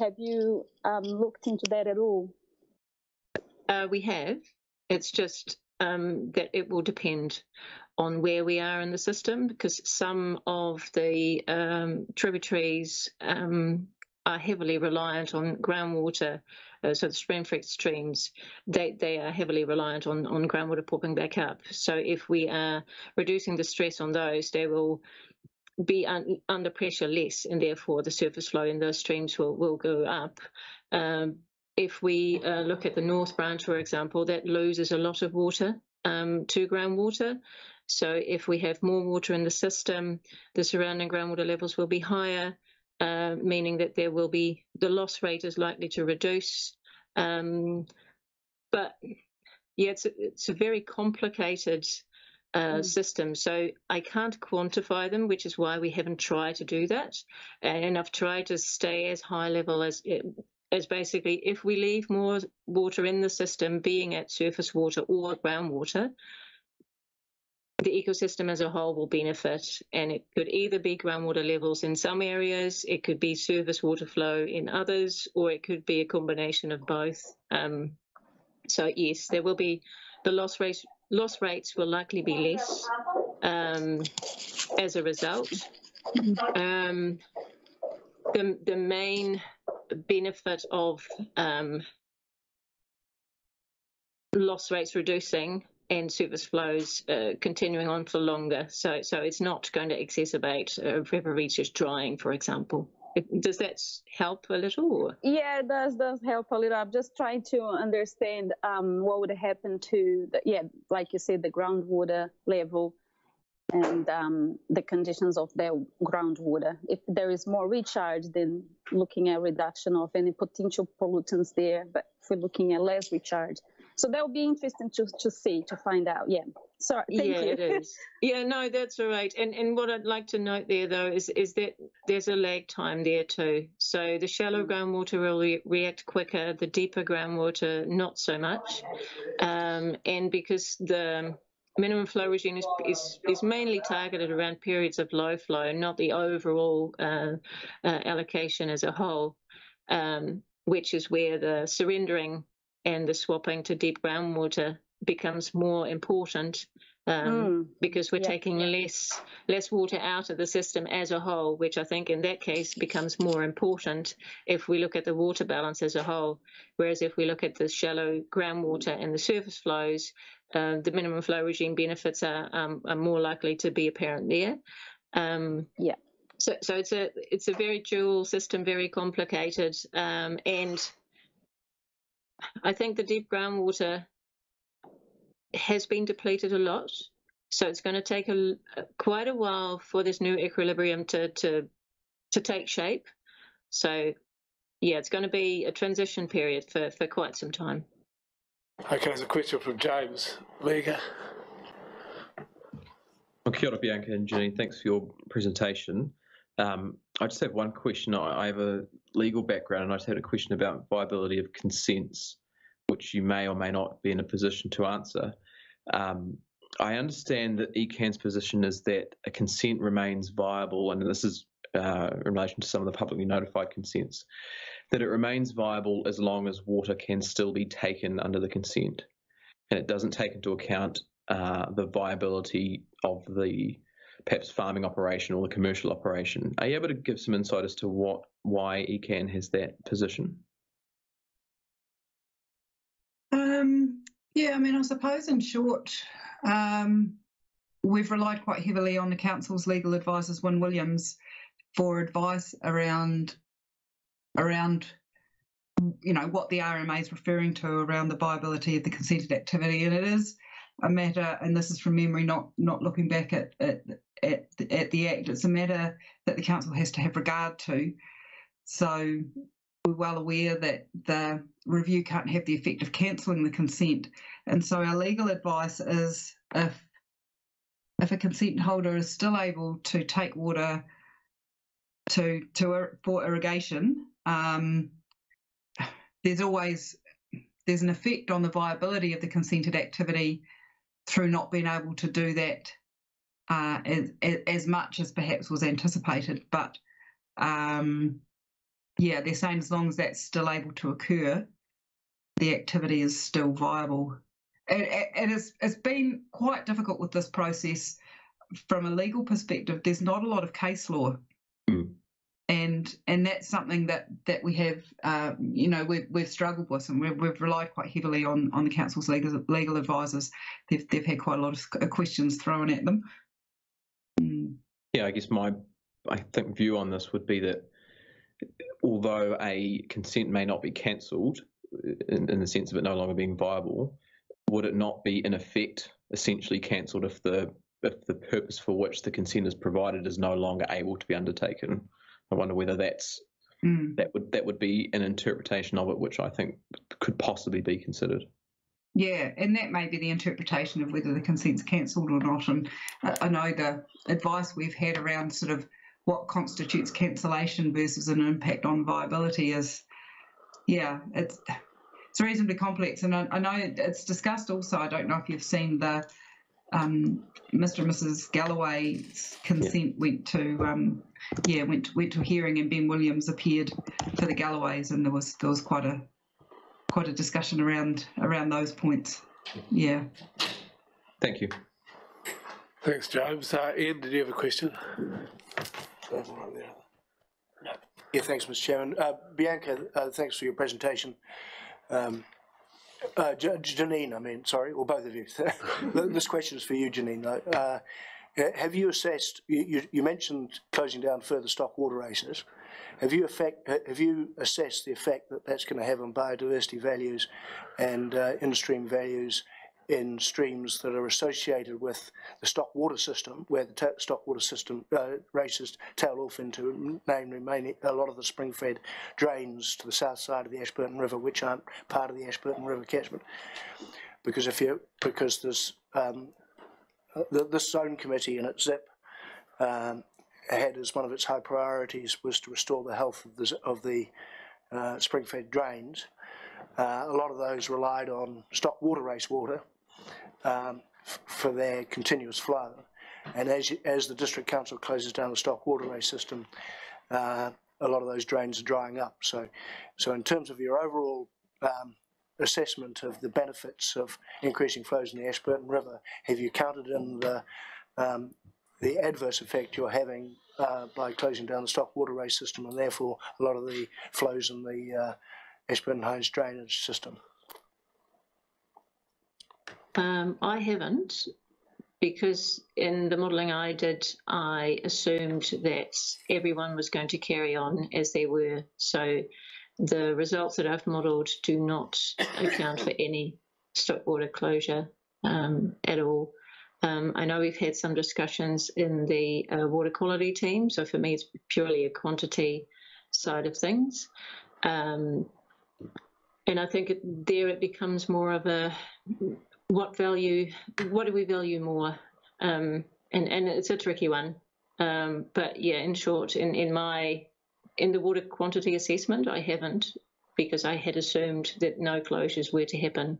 Have you um, looked into that at all? Uh, we have. It's just um, that it will depend on where we are in the system because some of the um, tributaries um, are heavily reliant on groundwater. Uh, so the spring-fed streams, they, they are heavily reliant on, on groundwater popping back up. So if we are reducing the stress on those, they will be un, under pressure less, and therefore the surface flow in those streams will, will go up. Um, if we uh, look at the North Branch, for example, that loses a lot of water um, to groundwater. So if we have more water in the system, the surrounding groundwater levels will be higher, uh, meaning that there will be the loss rate is likely to reduce. Um, but yeah, it's a, it's a very complicated uh, mm. system. So I can't quantify them, which is why we haven't tried to do that. And I've tried to stay as high level as as basically if we leave more water in the system, being at surface water or groundwater, the ecosystem as a whole will benefit. And it could either be groundwater levels in some areas, it could be surface water flow in others, or it could be a combination of both. Um, so yes, there will be the loss rate. Loss rates will likely be less um, as a result. Um, the the main benefit of um, loss rates reducing and surface flows uh, continuing on for longer. So, so it's not going to exacerbate uh, river reaches drying, for example. Does that help a little? Yeah, it does does help a little. I'm just trying to understand um, what would happen to the, yeah, like you said, the groundwater level and um, the conditions of the groundwater. If there is more recharge, then looking at reduction of any potential pollutants there. But if we're looking at less recharge, so that will be interesting to, to see to find out. Yeah. Sorry. Thank yeah, you. it is. Yeah, no, that's all right. And and what I'd like to note there though is is that there's a lag time there too. So the shallow mm. groundwater will re- react quicker, the deeper groundwater not so much. Um, and because the minimum flow regime is, is, is mainly targeted around periods of low flow, not the overall uh, uh, allocation as a whole, um, which is where the surrendering and the swapping to deep groundwater becomes more important um, mm. because we're yeah. taking less less water out of the system as a whole, which I think in that case becomes more important if we look at the water balance as a whole. Whereas if we look at the shallow groundwater and the surface flows, uh, the minimum flow regime benefits are, um, are more likely to be apparent there. Um, yeah. So, so it's a it's a very dual system, very complicated, um, and I think the deep groundwater has been depleted a lot. So it's going to take a, quite a while for this new equilibrium to to to take shape. So yeah, it's going to be a transition period for, for quite some time. Okay, there's a question from James Lega. Well, kia ora, Bianca and Jenny. Thanks for your presentation. Um, I just have one question. I have a legal background, and I just had a question about viability of consents, which you may or may not be in a position to answer. Um, I understand that ECAN's position is that a consent remains viable, and this is uh, in relation to some of the publicly notified consents, that it remains viable as long as water can still be taken under the consent. And it doesn't take into account uh, the viability of the perhaps farming operation or the commercial operation. Are you able to give some insight as to what why ECAN has that position? Um, yeah, I mean, I suppose in short, um, we've relied quite heavily on the council's legal advisors, Wynne Williams, for advice around around you know what the RMA is referring to around the viability of the consented activity, and it is a matter, and this is from memory, not not looking back at at at, at the act. It's a matter that the council has to have regard to. So we're well aware that the review can't have the effect of cancelling the consent, and so our legal advice is if if a consent holder is still able to take water to to for irrigation, um, there's always there's an effect on the viability of the consented activity through not being able to do that uh, as, as much as perhaps was anticipated. But um, yeah, they're saying as long as that's still able to occur, the activity is still viable. It, it, is, it's been quite difficult with this process from a legal perspective. There's not a lot of case law and and that's something that that we have uh, you know we've, we've struggled with and we've, we've relied quite heavily on on the council's legal legal advisors they've, they've had quite a lot of questions thrown at them. Yeah, I guess my I think view on this would be that although a consent may not be cancelled in, in the sense of it no longer being viable, would it not be in effect essentially cancelled if the if the purpose for which the consent is provided is no longer able to be undertaken? I wonder whether that's mm. that would that would be an interpretation of it, which I think could possibly be considered. Yeah, and that may be the interpretation of whether the consent's cancelled or not. And I know the advice we've had around sort of what constitutes cancellation versus an impact on viability is, yeah, it's it's reasonably complex. And I, I know it's discussed also. I don't know if you've seen the um, Mr. and Mrs. Galloway's consent yeah. went to um, yeah went went to a hearing, and Ben Williams appeared for the Galloways, and there was there was quite a quite a discussion around around those points. Yeah. Thank you. Thanks, James. Uh, Ian, did you have a question? Yeah, thanks, Mr. Chairman. Uh, Bianca, uh, thanks for your presentation. Um, uh, Janine, I mean, sorry, or both of you. this question is for you, Janine. Though. Uh, have you assessed? You, you, you, mentioned closing down further stock water races. Have you effect, Have you assessed the effect that that's going to have on biodiversity values and uh, in-stream values in streams that are associated with the stock water system, where the stock water system uh, races tail off into, namely mainly a lot of the spring-fed drains to the south side of the Ashburton River, which aren't part of the Ashburton River catchment. Because if you because there's um, the, this zone committee and its ZIP um, had as one of its high priorities was to restore the health of the, of the uh, spring-fed drains. Uh, a lot of those relied on stock water race water, um, for their continuous flow. And as, as the district council closes down the stock water race system, uh, a lot of those drains are drying up. So, so in terms of your overall um, assessment of the benefits of increasing flows in the Ashburton River, have you counted in the um, the adverse effect you're having uh, by closing down the stock water race system, and therefore a lot of the flows in the uh, drainage system? Um, I haven't, because in the modelling I did, I assumed that everyone was going to carry on as they were. So the results that I've modelled do not account for any stock water closure um, at all. Um, I know we've had some discussions in the uh, water quality team, so for me it's purely a quantity side of things. Um, and I think it, there it becomes more of a what value, what do we value more? Um, and, and it's a tricky one. Um, but yeah, in short, in, in my, in the water quantity assessment, I haven't because I had assumed that no closures were to happen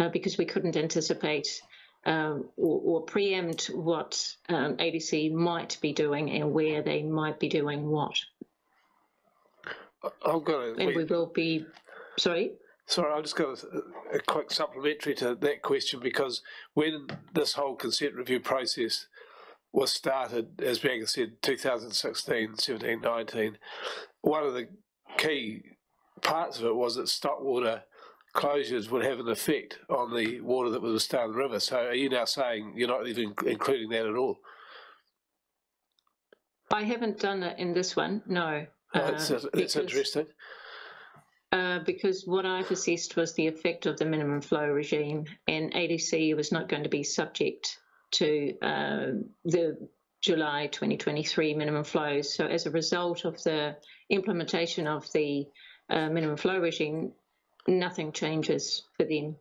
uh, because we couldn't anticipate um, or, or, preempt what um, ADC might be doing and where they might be doing what. I've got a, and we will be, sorry? Sorry, I'll just go a, a quick supplementary to that question because when this whole consent review process was started, as Bianca said, 2016, 17, 19, one of the key parts of it was that stock water closures would have an effect on the water that was down the river. So are you now saying you're not even including that at all? I haven't done it in this one, no. Oh, that's, uh, that's interesting. Uh, because what I've assessed was the effect of the minimum flow regime, and ADC was not going to be subject to uh, the July 2023 minimum flows. So, as a result of the implementation of the uh, minimum flow regime, nothing changes for them.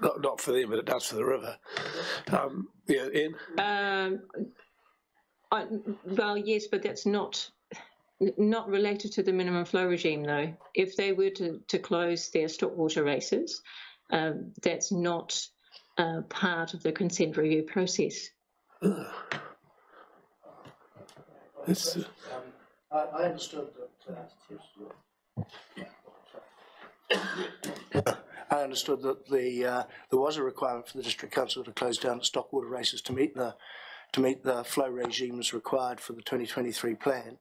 Not, not for them, but it does for the river. Um, yeah, Ian? Um, I, well, yes, but that's not not related to the minimum flow regime, though. If they were to, to close their stockwater races, um, that's not uh, part of the consent review process. It's, um, I, I, understood that. Uh, I understood that the uh, there was a requirement for the district council to close down the stockwater races to meet the to meet the flow regimes required for the 2023 plan.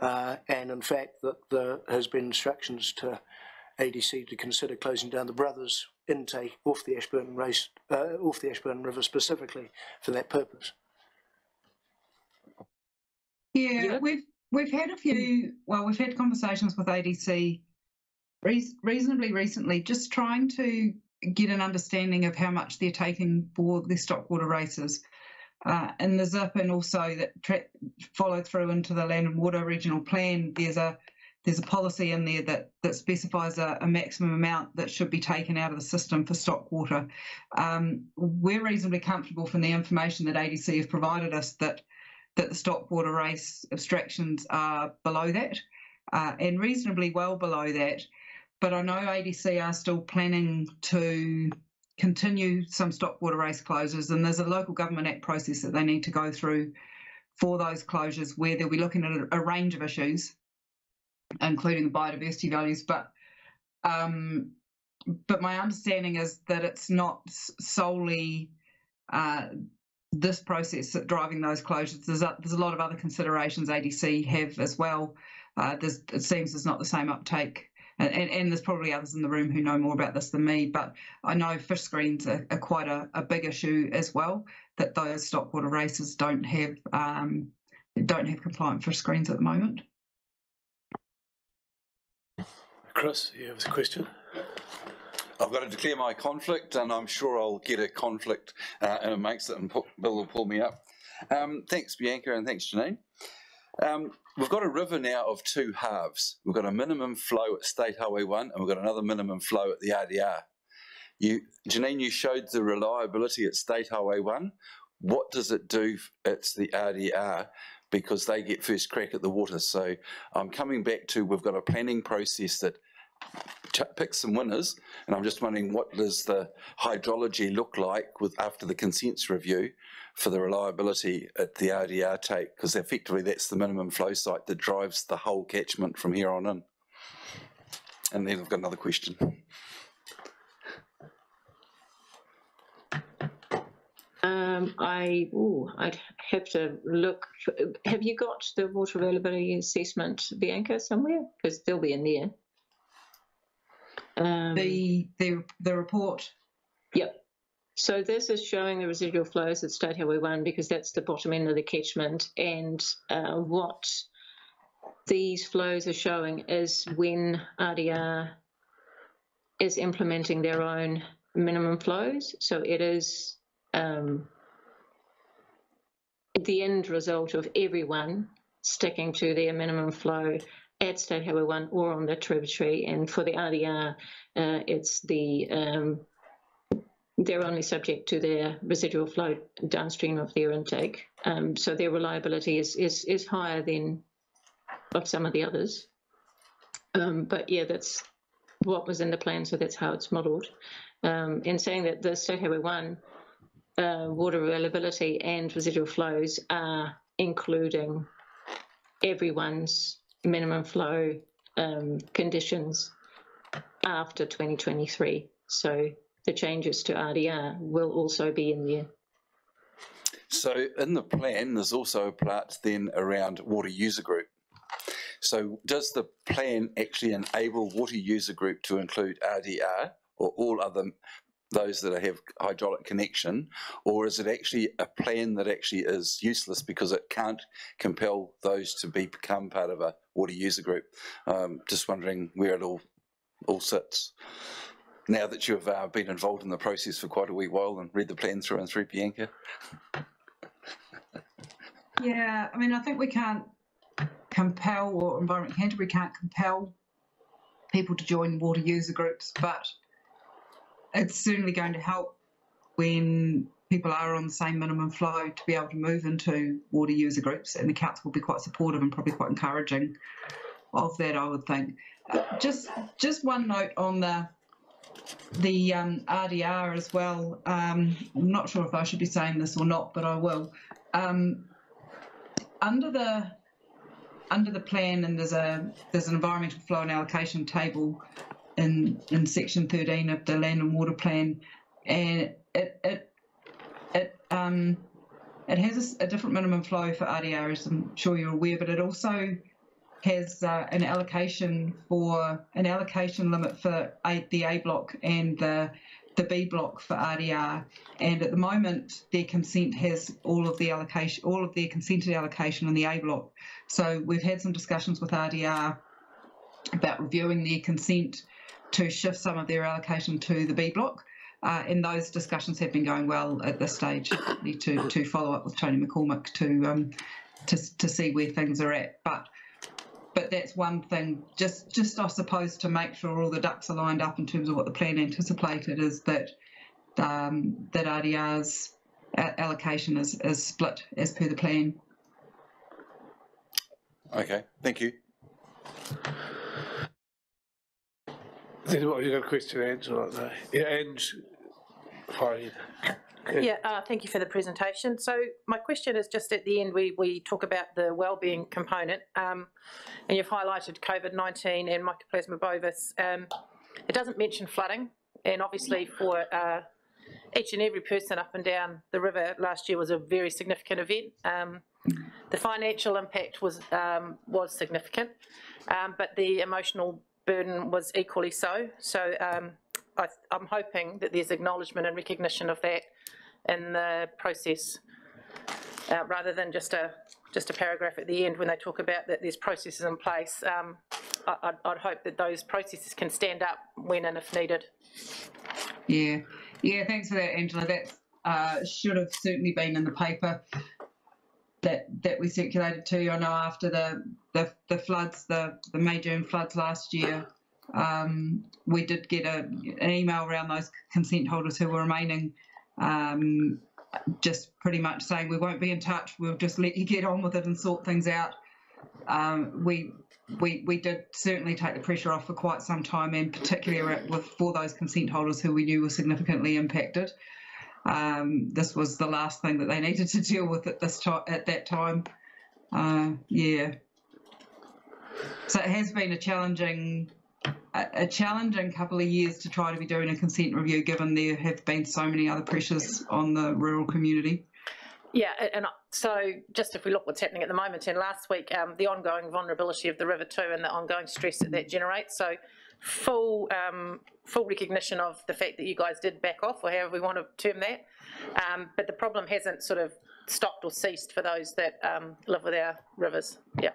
uh, and in fact that there has been instructions to ADC to consider closing down the brothers intake off the Ashburton race, uh, off the Ashburton River specifically for that purpose. Yeah, we've we've had a few. Well, we've had conversations with ADC re- reasonably recently, just trying to get an understanding of how much they're taking for the stockwater races. Uh, in the ZIP and also that tra- follow through into the land and water regional plan, there's a there's a policy in there that that specifies a, a maximum amount that should be taken out of the system for stockwater. Um, we're reasonably comfortable from the information that ADC have provided us that that the stock water race abstractions are below that uh, and reasonably well below that. But I know ADC are still planning to continue some stock water race closures, and there's a local government act process that they need to go through for those closures where they'll be looking at a, range of issues, including the biodiversity values. But um, but my understanding is that it's not solely uh, this process driving those closures. There's a, there's a lot of other considerations ADC have as well. Uh, it seems there's not the same uptake, and, and, and, there's probably others in the room who know more about this than me. But I know fish screens are, are quite a, a, big issue as well. That those stockwater races don't have um, don't have compliant fish screens at the moment. Chris, you have a question. I've got to declare my conflict, and I'm sure I'll get a conflict uh, and it makes it, and Bill will pull me up. Um, thanks, Bianca, and thanks, Janine. Um, we've got a river now of two halves. We've got a minimum flow at State Highway 1, and we've got another minimum flow at the RDR. You, Janine, you showed the reliability at State Highway 1. What does it do at the RDR? Because they get first crack at the water. So I'm coming back to we've got a planning process that pick some winners, and I'm just wondering what does the hydrology look like with after the consents review for the reliability at the RDR take, because effectively that's the minimum flow site that drives the whole catchment from here on in. And then I've got another question. Um, I, ooh, I'd have to look. Have you got the water availability assessment, Bianca, somewhere? Because they'll be in there. Um, the the the report. Yep. So this is showing the residual flows at State Highway 1 because that's the bottom end of the catchment. And uh, what these flows are showing is when RDR is implementing their own minimum flows. So it is um, the end result of everyone sticking to their minimum flow at State Highway 1 or on the tributary. And for the RDR, uh, it's the um, they're only subject to their residual flow downstream of their intake. Um, so their reliability is, is, is higher than of some of the others. Um, but yeah, that's what was in the plan, so that's how it's modelled. Um, in saying that the State Highway 1 uh, water availability and residual flows are including everyone's minimum flow um, conditions after 2023. So the changes to RDR will also be in there. So in the plan, there's also a part then around water user group. So does the plan actually enable water user group to include RDR or all other those that have hydraulic connection, or is it actually a plan that actually is useless because it can't compel those to be, become part of a water user group? Um, just wondering where it all all sits. Now that you've uh, been involved in the process for quite a wee while and read the plan through and through, Bianca. yeah, I mean, I think we can't compel, or Environment Canterbury can't compel people to join water user groups, but it's certainly going to help when people are on the same minimum flow to be able to move into water user groups, and the council will be quite supportive and probably quite encouraging of that, I would think. Uh, just just one note on the the um, RDR as well. Um, I'm not sure if I should be saying this or not, but I will. Um, under the under the plan, and there's a there's an environmental flow and allocation table in in section 13 of the land and water plan, and it it it um it has a, a different minimum flow for RDR, as I'm sure you're aware, but it also has uh, an allocation for an allocation limit for a, the A block and the the B block for RDR, and at the moment their consent has all of the allocation, all of their consented allocation in the A block. So we've had some discussions with RDR about reviewing their consent to shift some of their allocation to the B block. Uh, and those discussions have been going well at this stage. Need to, to follow up with Tony McCormick to um, to to see where things are at. But but that's one thing. Just just I suppose to make sure all the ducks are lined up in terms of what the plan anticipated is that um, that RDR's allocation is, is split as per the plan. Okay, thank you. Then what, got a question, Angela? No. Yeah, Ange, sorry. Yeah, uh, thank you for the presentation. So my question is just at the end, we, we talk about the wellbeing component, um, and you've highlighted COVID-19 and Mycoplasma bovis. Um, it doesn't mention flooding, and obviously for uh, each and every person up and down the river last year was a very significant event. Um, the financial impact was um, was significant, um, but the emotional burden was equally so. So um, I, I'm hoping that there's acknowledgement and recognition of that in the process, uh, rather than just a just a paragraph at the end when they talk about that there's processes in place. Um, I, I'd, I'd hope that those processes can stand up when and if needed. Yeah, yeah. Thanks for that, Angela. That uh, should have certainly been in the paper that that we circulated to you. I know after the the, the floods, the the May June floods last year, um, we did get a, an email around those consent holders who were remaining, um, just pretty much saying we won't be in touch. We'll just let you get on with it and sort things out. Um, we we we did certainly take the pressure off for quite some time, and particularly with for those consent holders who we knew were significantly impacted. Um, this was the last thing that they needed to deal with at this time at that time. Uh, yeah. So it has been a challenging a, a challenging couple of years to try to be doing a consent review, given there have been so many other pressures on the rural community. Yeah, and so just if we look what's happening at the moment, and last week, um, the ongoing vulnerability of the river too, and the ongoing stress that that generates. So full um, full recognition of the fact that you guys did back off, or however we want to term that. Um, but the problem hasn't sort of stopped or ceased for those that um, live with our rivers. Yeah.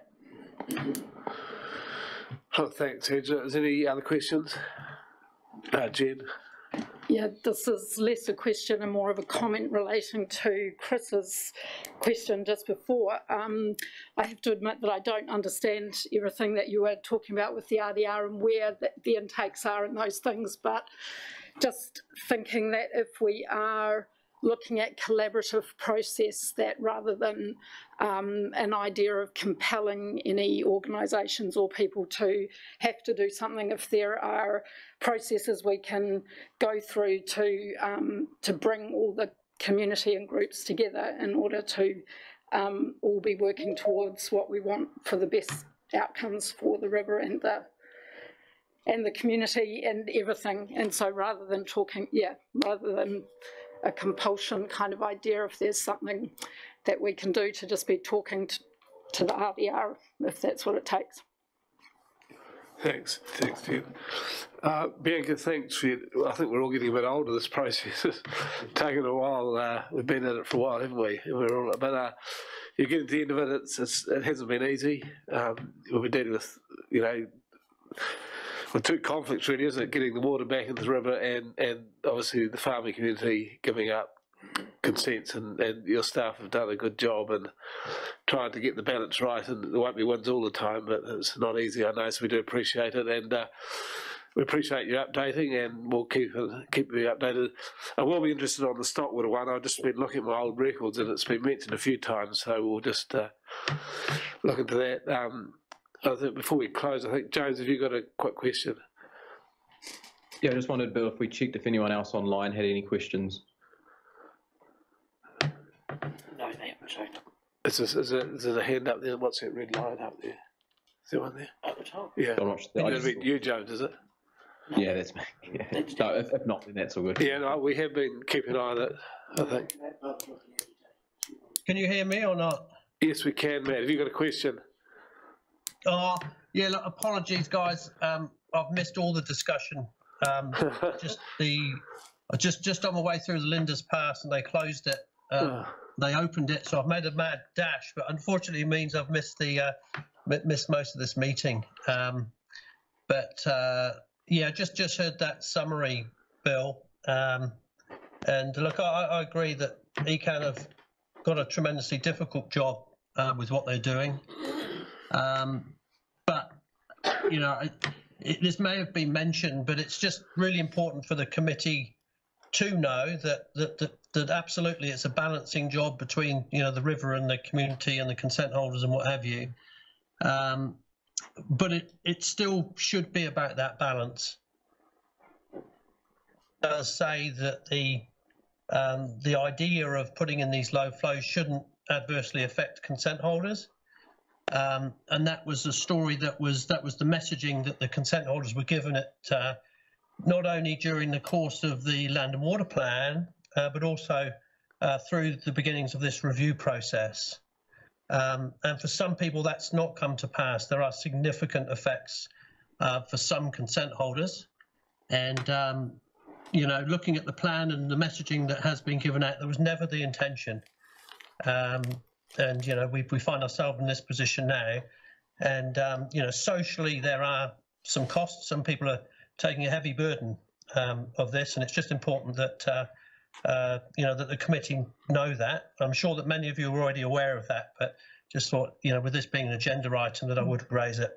Oh, thanks, Angela. Is there any other questions? Uh, Jen? Yeah, this is less a question and more of a comment relating to Chris's question just before. Um, I have to admit that I don't understand everything that you were talking about with the RDR and where the, the intakes are and those things, but just thinking that if we are looking at collaborative process that rather than um, an idea of compelling any organisations or people to have to do something. If there are processes we can go through to um, to bring all the community and groups together in order to um, all be working towards what we want for the best outcomes for the river and the and the community and everything. And so rather than talking yeah rather than a compulsion kind of idea if there's something that we can do to just be talking to, to the RDR if that's what it takes. Thanks, thanks, Jen. Uh, Bianca, thanks for your, I think we're all getting a bit older. This process has taken a while. Uh, we've been at it for a while, haven't we? We're all, but uh, you're getting to the end of it. It's, it's, it hasn't been easy. Um, we've been dealing with, you know, with two conflicts really, isn't it? Getting the water back into the river and, and obviously the farming community giving up consents and, and your staff have done a good job and trying to get the balance right and there won't be wins all the time but it's not easy I know so we do appreciate it and uh, we appreciate you updating and we'll keep keep you updated. I will be interested on the Stockwater one. I've just been looking at my old records and it's been mentioned a few times, so we'll just uh, look into that. Um, I think before we close, I think James, have you got a quick question? Yeah, I just wondered, Bill, if we checked if anyone else online had any questions. No, they haven't checked. Is, this, is, it, is there a hand up there? What's that red line up there? Is there one there? At the top. Yeah. I'm not sure. You, I know, just- you, Jones, is it? Yeah, that's me. Yeah. No, if, if not, then that's all good. Yeah, no, we have been keeping an eye on it, I think. Can you hear me or not? Yes, we can, Matt. Have you got a question? Oh, yeah, look, apologies, guys. Um, I've missed all the discussion. Um, just the, just just on my way through the Lindis Pass and they closed it. Um, they opened it, so I've made a mad dash, but unfortunately means I've missed the uh, missed most of this meeting. Um, but uh, yeah, just just heard that summary, Bill. Um, and look, I, I agree that ECAN have got a tremendously difficult job uh, with what they're doing. Um, but you know, it, it, this may have been mentioned, but it's just really important for the committee to know that that, that that absolutely it's a balancing job between you know the river and the community and the consent holders and what have you. Um, but it it still should be about that balance. Does say that the um, the idea of putting in these low flows shouldn't adversely affect consent holders. Um, and that was the story that was that was the messaging that the consent holders were given at uh, not only during the course of the land and water plan, uh, but also uh, through the beginnings of this review process. Um, and for some people, that's not come to pass. There are significant effects uh, for some consent holders. And, um, you know, looking at the plan and the messaging that has been given out, there was never the intention. Um, and, you know, we, we find ourselves in this position now. And, um, you know, socially, there are some costs. Some people are taking a heavy burden um, of this, and it's just important that uh, uh, you know that the committee know that. I'm sure that many of you are already aware of that, but just thought you know with this being an agenda item that I would raise it.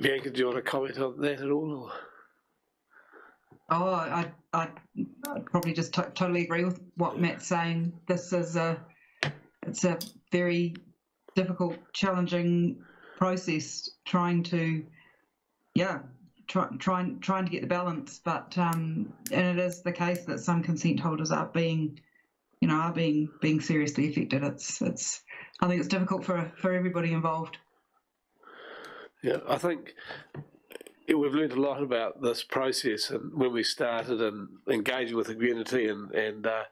Bianca, do you want to comment on that at all? Or? Oh, I, I, I'd probably just to- totally agree with what Matt's saying. This is a, it's a very difficult, challenging process trying to, yeah, try, trying trying to get the balance. But um, and it is the case that some consent holders are being, you know, are being being seriously affected. It's it's I think it's difficult for for everybody involved. Yeah, I think we've learned a lot about this process and when we started and engaging with the community and and uh,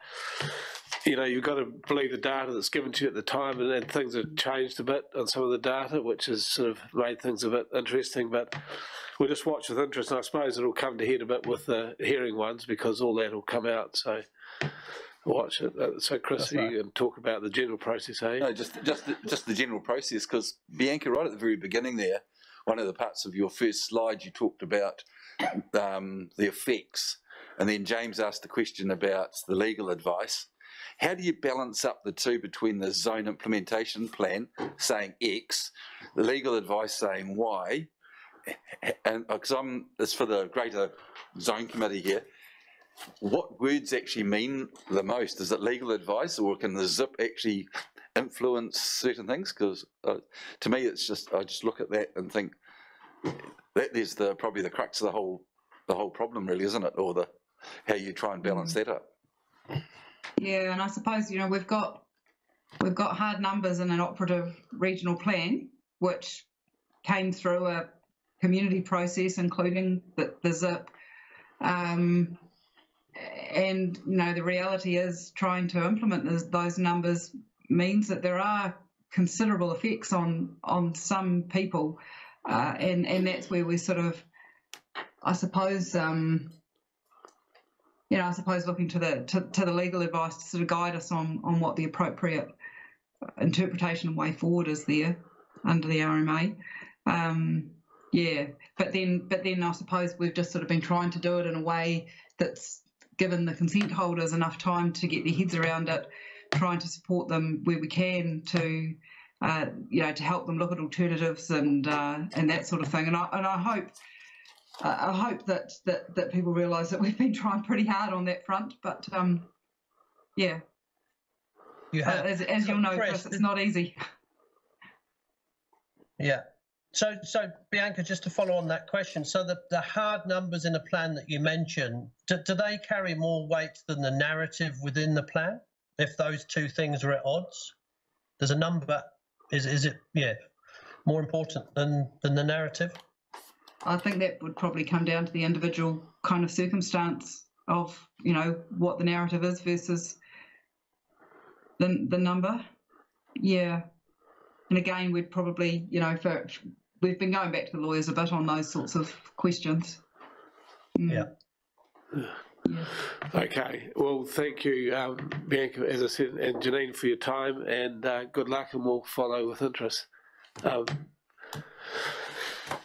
you know you've got to believe the data that's given to you at the time and, and things have changed a bit on some of the data which has sort of made things a bit interesting but we'll just watch with interest and I suppose it'll come to head a bit with the hearing ones because all that will come out so watch it Uh, so Chris you can talk about the general process eh? No, just just the, just the general process because Bianca, right at the very beginning there, one of the parts of your first slide, you talked about um, the effects, and then James asked the question about the legal advice. How do you balance up the two between the zone implementation plan saying X, the legal advice saying Y, and because I'm it's for the greater zone committee here. What words actually mean the most? Is it legal advice, or can the zip actually influence certain things? Because uh, to me, it's just I just look at that and think that is the probably the crux of the whole the whole problem, really, isn't it? Or the how you try and balance that up. Yeah, and I suppose you know we've got we've got hard numbers in an operative regional plan, which came through a community process, including the, the ZIP. Um, and you know the reality is trying to implement those, those numbers means that there are considerable effects on on some people, uh, and and that's where we sort of, I suppose, um, you know, I suppose looking to the to, to the legal advice to sort of guide us on on what the appropriate interpretation and way forward is there under the RMA. Um, yeah, but then but then I suppose we've just sort of been trying to do it in a way that's given the consent holders enough time to get their heads around it, trying to support them where we can to. Uh, you know, to help them look at alternatives and uh, and that sort of thing, and I and I hope uh, I hope that, that that people realise that we've been trying pretty hard on that front. But um, yeah, You as, as you'll know, Chris, it's not easy. Yeah. So, so Bianca, just to follow on that question, so the, the hard numbers in a plan that you mentioned, do, do they carry more weight than the narrative within the plan? If those two things are at odds, there's a number. Is is it yeah more important than than the narrative? I think that would probably come down to the individual kind of circumstance of you know what the narrative is versus the the number. yeah. And again, we'd probably, you know, for we've been going back to the lawyers a bit on those sorts of questions. Mm. Okay, well, thank you, um, Bianca, as I said, and Janine for your time, and uh, good luck, and we'll follow with interest. Um,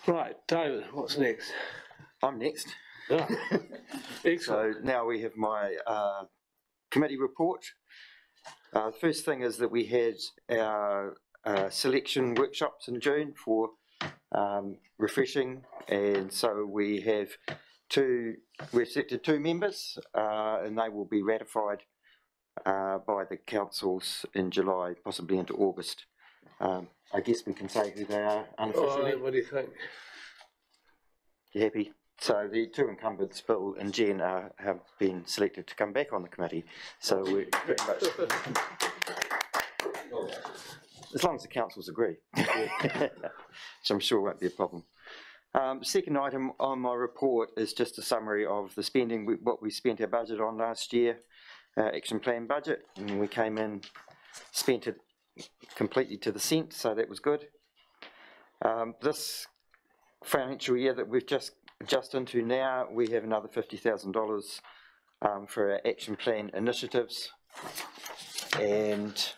right, David, what's next? I'm next. Yeah. So now we have my uh, committee report. Uh, first thing is that we had our uh, selection workshops in June for um, refreshing, and so we have two. We've selected two members, uh, and they will be ratified uh, by the councils in July, possibly into August. Um, I guess we can say who they are unofficially. Oh, what do you think? You happy? So the two incumbents, Bill and Jen, are, have been selected to come back on the committee. So we're pretty much, as long as the councils agree, which I'm sure won't be a problem. Um, second item on my report is just a summary of the spending, we- what we spent our budget on last year, uh, action plan budget, and we came in, spent it completely to the cent, so that was good. Um, this financial year that we've just just into now, we have another fifty thousand dollars um, for our action plan initiatives. And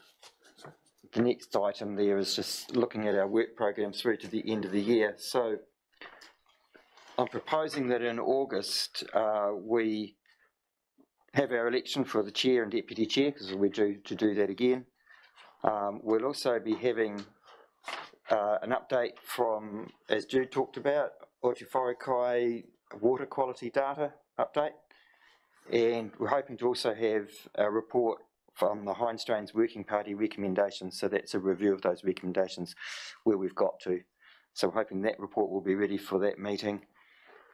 the next item there is just looking at our work program through to the end of the year. So I'm proposing that in August uh, we have our election for the chair and deputy chair because we're due to do that again. Um, we'll also be having uh, an update from, as Jude talked about, Ō Tū Wharekai water quality data update. And we're hoping to also have a report from the Hinds Drains Working Party recommendations. So that's a review of those recommendations where we've got to. So we're hoping that report will be ready for that meeting.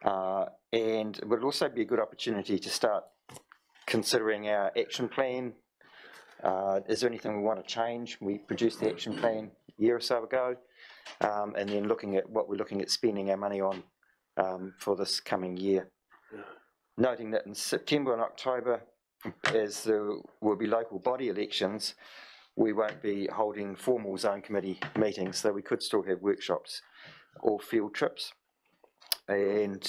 Uh, and it would also be a good opportunity to start considering our action plan. Uh, is there anything we want to change? We produced the action plan a year or so ago. Um, and then looking at what we're looking at spending our money on um, for this coming year. Noting that in September and October, as there will be local body elections, we won't be holding formal zone committee meetings, so we could still have workshops or field trips. And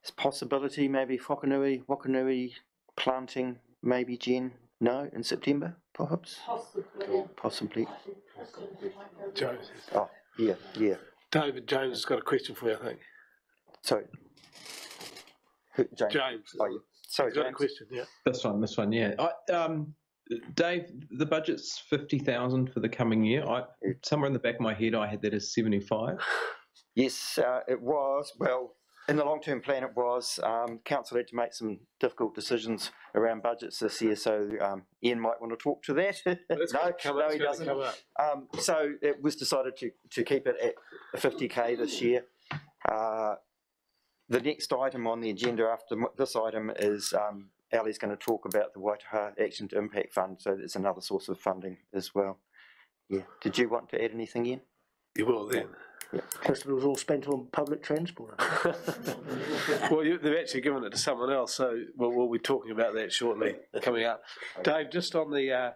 it's possibility maybe Whakanui, Wakanui planting, maybe Jen, no, in September, perhaps? Possibly. Possibly. Jones. Oh, yeah, yeah. David Jones has got a question for you, I think. Sorry. James? James. Oh, yeah. Sorry, He's got a question, yeah. This one, this one, yeah. I, um, Dave, the budget's fifty thousand for the coming year. I somewhere in the back of my head, I had that as seventy-five. Yes, uh, it was. Well, in the long-term plan, it was. Um, council had to make some difficult decisions around budgets this year, so um, Ian might want to talk to that. No, come- no, it's he doesn't. come. Um, so it was decided to, to keep it at 50k this year. Uh, the next item on the agenda after this item is um, Ali's going to talk about the Waitaha Action to Impact Fund, so it's another source of funding as well. Yeah. Did you want to add anything, Ian? You will then. Most of it was all spent on public transport. well, you, they've actually given it to someone else, so we'll, we'll be talking about that shortly coming up. Dave, just on the uh,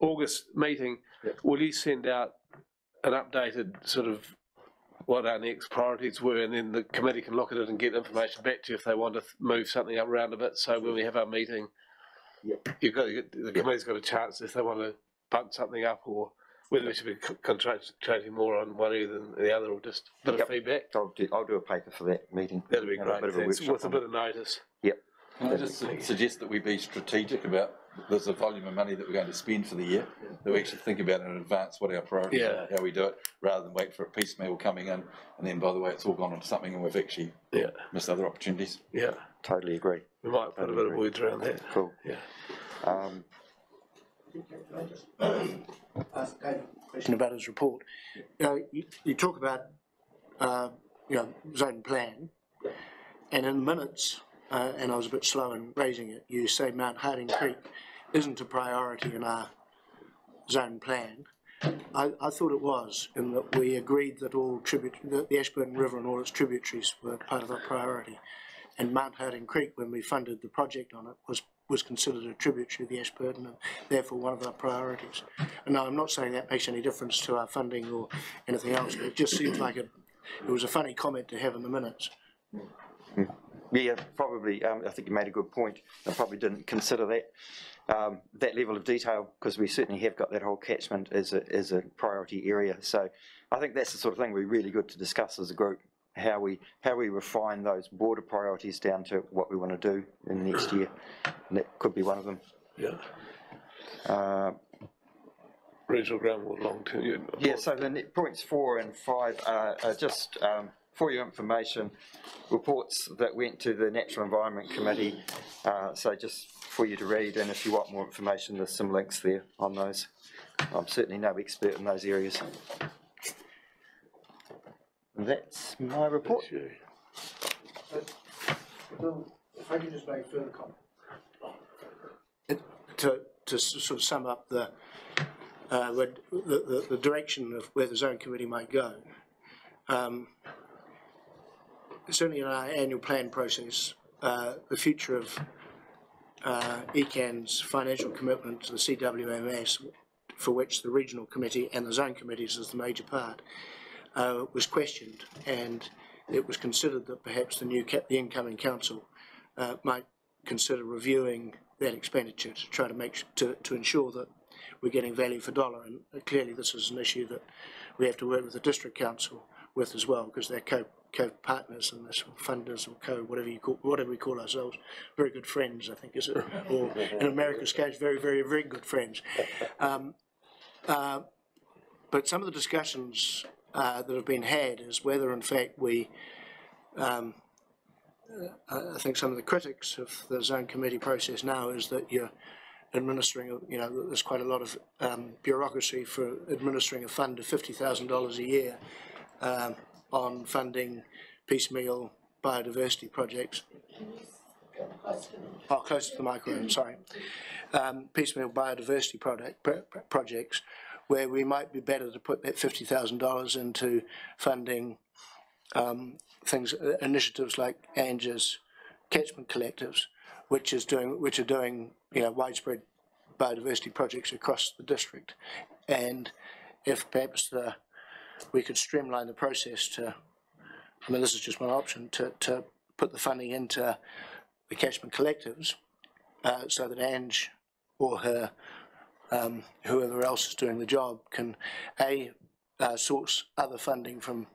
August meeting, will you send out an updated sort of what our next priorities were, and then the committee can look at it and get information back to you if they want to th- move something up around a bit. So when we have our meeting, you've got to get, the committee's got a chance if they want to bump something up or whether we should be concentrating more on one either than the other, or just a bit Yep. of feedback. I'll do, I'll do a paper for that meeting. That'd be and a great. bit of a With a bit of notice. Yep. Can I just su- suggest that we be strategic about, there's a volume of money that we're going to spend for the year, that we actually think about in advance what our priorities Yeah. are, how we do it, rather than wait for a piecemeal coming in, and then by the way, it's all gone on to something and we've actually Yeah. missed other opportunities. Yeah. Totally agree. We might put a bit of words around that. Cool. Yeah. Um, ask David a question about his report. You know, you, you talk about, uh, you know, zone plan, and in minutes, uh, and I was a bit slow in raising it, you say Mount Harding Creek isn't a priority in our zone plan. I, I thought it was, in that we agreed that all tribute, that the Ashburton River and all its tributaries were part of our priority. And Mount Harding Creek, when we funded the project on it, was was considered a tributary of the Ashburton and therefore one of our priorities. And now I'm not saying that makes any difference to our funding or anything else, but it just seems like a, it was a funny comment to have in the minutes. Yeah, probably, um, I think you made a good point. I probably didn't consider that, um, that level of detail, because we certainly have got that whole catchment as a, as a priority area. So I think that's the sort of thing we're really good to discuss as a group, how we, how we refine those border priorities down to what we want to do in the next year. And that could be one of them. Yeah. Uh, Regional groundwater long term. Yeah. Yeah, so the points four and five are, are just um, for your information, reports that went to the Natural Environment Committee. Uh, so just for you to read, and if you want more information, there's some links there on those. I'm certainly no expert in those areas. That's my report. If I could just make a further comment. It- To, to sort of sum up the, uh, the, the, the direction of where the zone committee might go. Um, Certainly in our annual plan process, uh, the future of uh, ECAN's financial commitment to the CWMS, for which the regional committee and the zone committees is the major part, uh, was questioned, and it was considered that perhaps the new, the incoming council uh, might consider reviewing that expenditure to try to make, to, to ensure that we're getting value for dollar. And clearly, this is an issue that we have to work with the district council with as well, because they're co, co-partners in this, or funders, or co, whatever you call, whatever we call ourselves, very good friends, I think, is it? Or in America's case, very, very, very good friends. Um, uh, but some of the discussions uh, that have been had is whether, in fact, we, um, uh, I think some of the critics of the zone committee process now is that you're administering, you know, there's quite a lot of um, bureaucracy for administering a fund of fifty thousand dollars a year um, on funding piecemeal biodiversity projects. Oh, close to the microphone, sorry. Um, piecemeal biodiversity product, pro- pro- projects, where we might be better to put that fifty thousand dollars into funding um, things, uh, initiatives like ANGES, catchment collectives, which is doing, which are doing, you know, widespread biodiversity projects across the district. And if perhaps the, we could streamline the process to, I mean, this is just one option, to, to put the funding into the catchment collectives, uh, so that Ange or her, um, whoever else is doing the job can, A, uh, source other funding from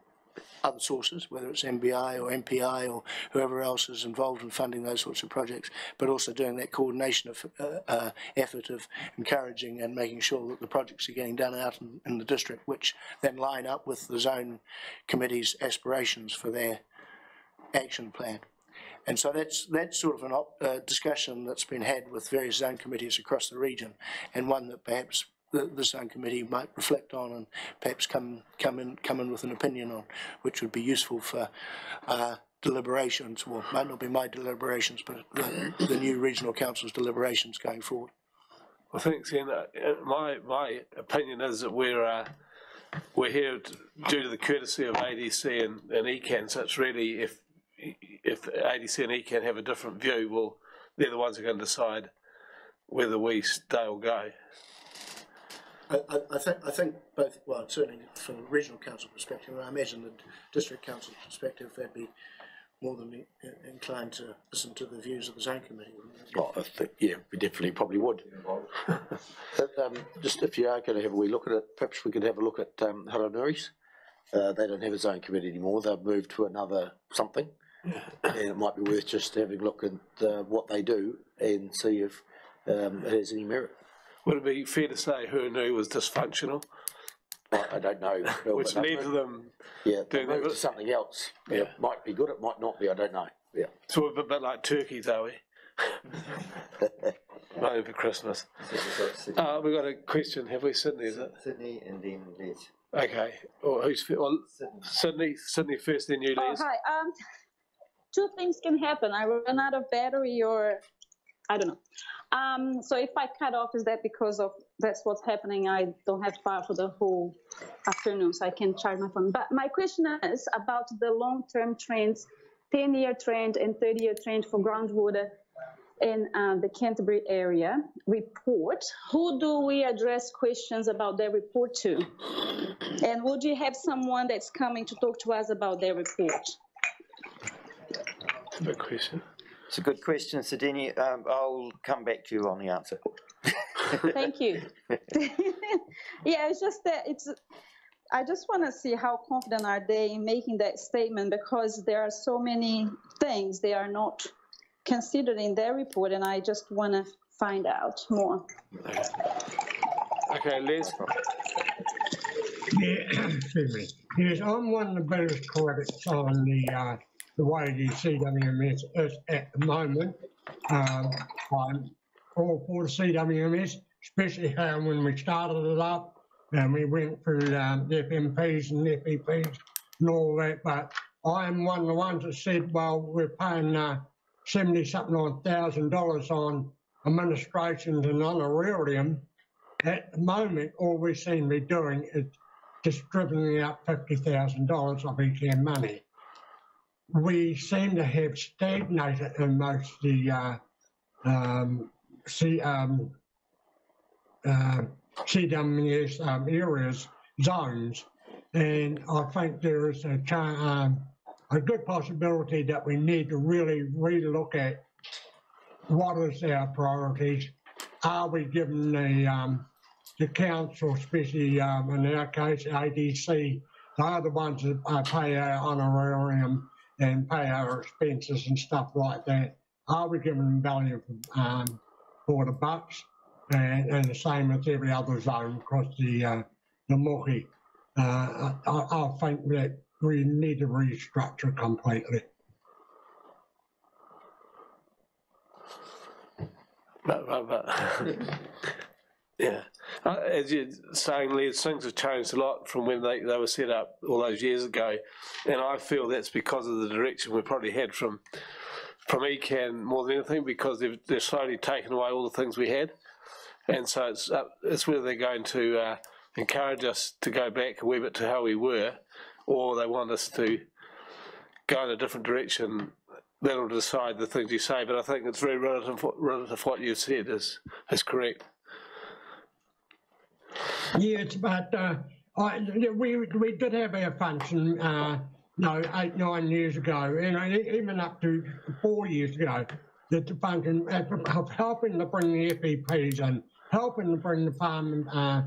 other sources, whether it's MBI or MPI or whoever else is involved in funding those sorts of projects, but also doing that coordination of uh, uh, effort of encouraging and making sure that the projects are getting done out in, in the district, which then line up with the zone committee's aspirations for their action plan. And so that's that's sort of an uh, discussion that's been had with various zone committees across the region, and one that perhaps the, the zone committee might reflect on and perhaps come come in come in with an opinion on, which would be useful for uh, deliberations. Well, might not be my deliberations, but the, the new regional council's deliberations going forward. I think, you know, uh, my, my opinion is that we're, uh, we're here t- due to the courtesy of ADC and, and ECAN, so it's really, if, if ADC and ECAN have a different view, well, they're the ones who are going to decide whether we stay or go. I, I, I think I think both well certainly from a regional council perspective, and I imagine the district council perspective, they'd be more than inclined to listen to the views of the zone committee. Well, I think, yeah, we definitely probably would. But, um, just if you are going to have a wee look at it, perhaps we could have a look at um, Hurunui's. Uh, they don't have a zone committee anymore. They've moved to another something, and it might be worth just having a look at uh, what they do and see if um, it has any merit. Would it be fair to say Hurunui was dysfunctional? I, I don't know, Bill, Which but they've led to moved- them Yeah, they doing that, moved to but- something else. Yeah, it might be good. It might not be. I don't know. Yeah. So we're a bit like turkeys, are we? Not over Christmas. Uh, we've got a question, have we, Sydney, is it? Sydney and then Les. Okay, or who's, fir- well, Sydney, Sydney first, then you, Oh, Les. hi. Um, two things can happen. I run out of battery, or I don't know. Um, so if I cut off, is that because of that's what's happening? I don't have power for the whole afternoon, so I can charge my phone. But my question is about the long-term trends, 10-year trend and 30-year trend for groundwater in uh, the Canterbury area report. Who do we address questions about their report to? And would you have someone that's coming to talk to us about their report? Good question. It's a good question, Sidini. Um, I'll come back to you on the answer. Thank you. yeah, it's just that it's. I just want to see how confident are they in making that statement because there are so many things they are not considered in their report, and I just want to find out more. Okay, Liz. Yeah, excuse me. Yes, I'm one of the biggest critics on the uh, the way the CWMS is at the moment. Um, I'm all for the CWMS, especially how when we started it up and we went through um, the FMPs and FEPs and all that. But I'm one of the ones that said, well, we're paying uh, 70 something thousand dollars on administrations and honorarium. At the moment, all we seem to be doing is distributing out $50,000 of ECAN money. We seem to have stagnated in most of the uh, um, C, um, uh, CWS um, areas, zones, and I think there is a, um, a good possibility that we need to really relook at what is our priorities. Are we giving the um, the council, especially um, in our case, ADC, they are the ones that uh, pay our honorarium and pay our expenses and stuff like that. Are we giving them value um, for the bucks? And, and the same with every other zone across the uh, the Mohi. Uh, I, I think that we need to restructure completely. Yeah, uh, as you're saying, things have changed a lot from when they, they were set up all those years ago, and I feel that's because of the direction we've probably had from from ECAN more than anything, because they've they've slowly taken away all the things we had, and so it's up, it's whether they're going to uh, encourage us to go back a wee bit to how we were, or they want us to go in a different direction that'll decide the things you say. But I think it's very relative, relative what you've said is is correct. Yes, but uh, I, we we did have our function, uh, no, eight nine years ago, and even up to four years ago, that the function of of helping to bring the FEPs in, helping to bring the farm uh,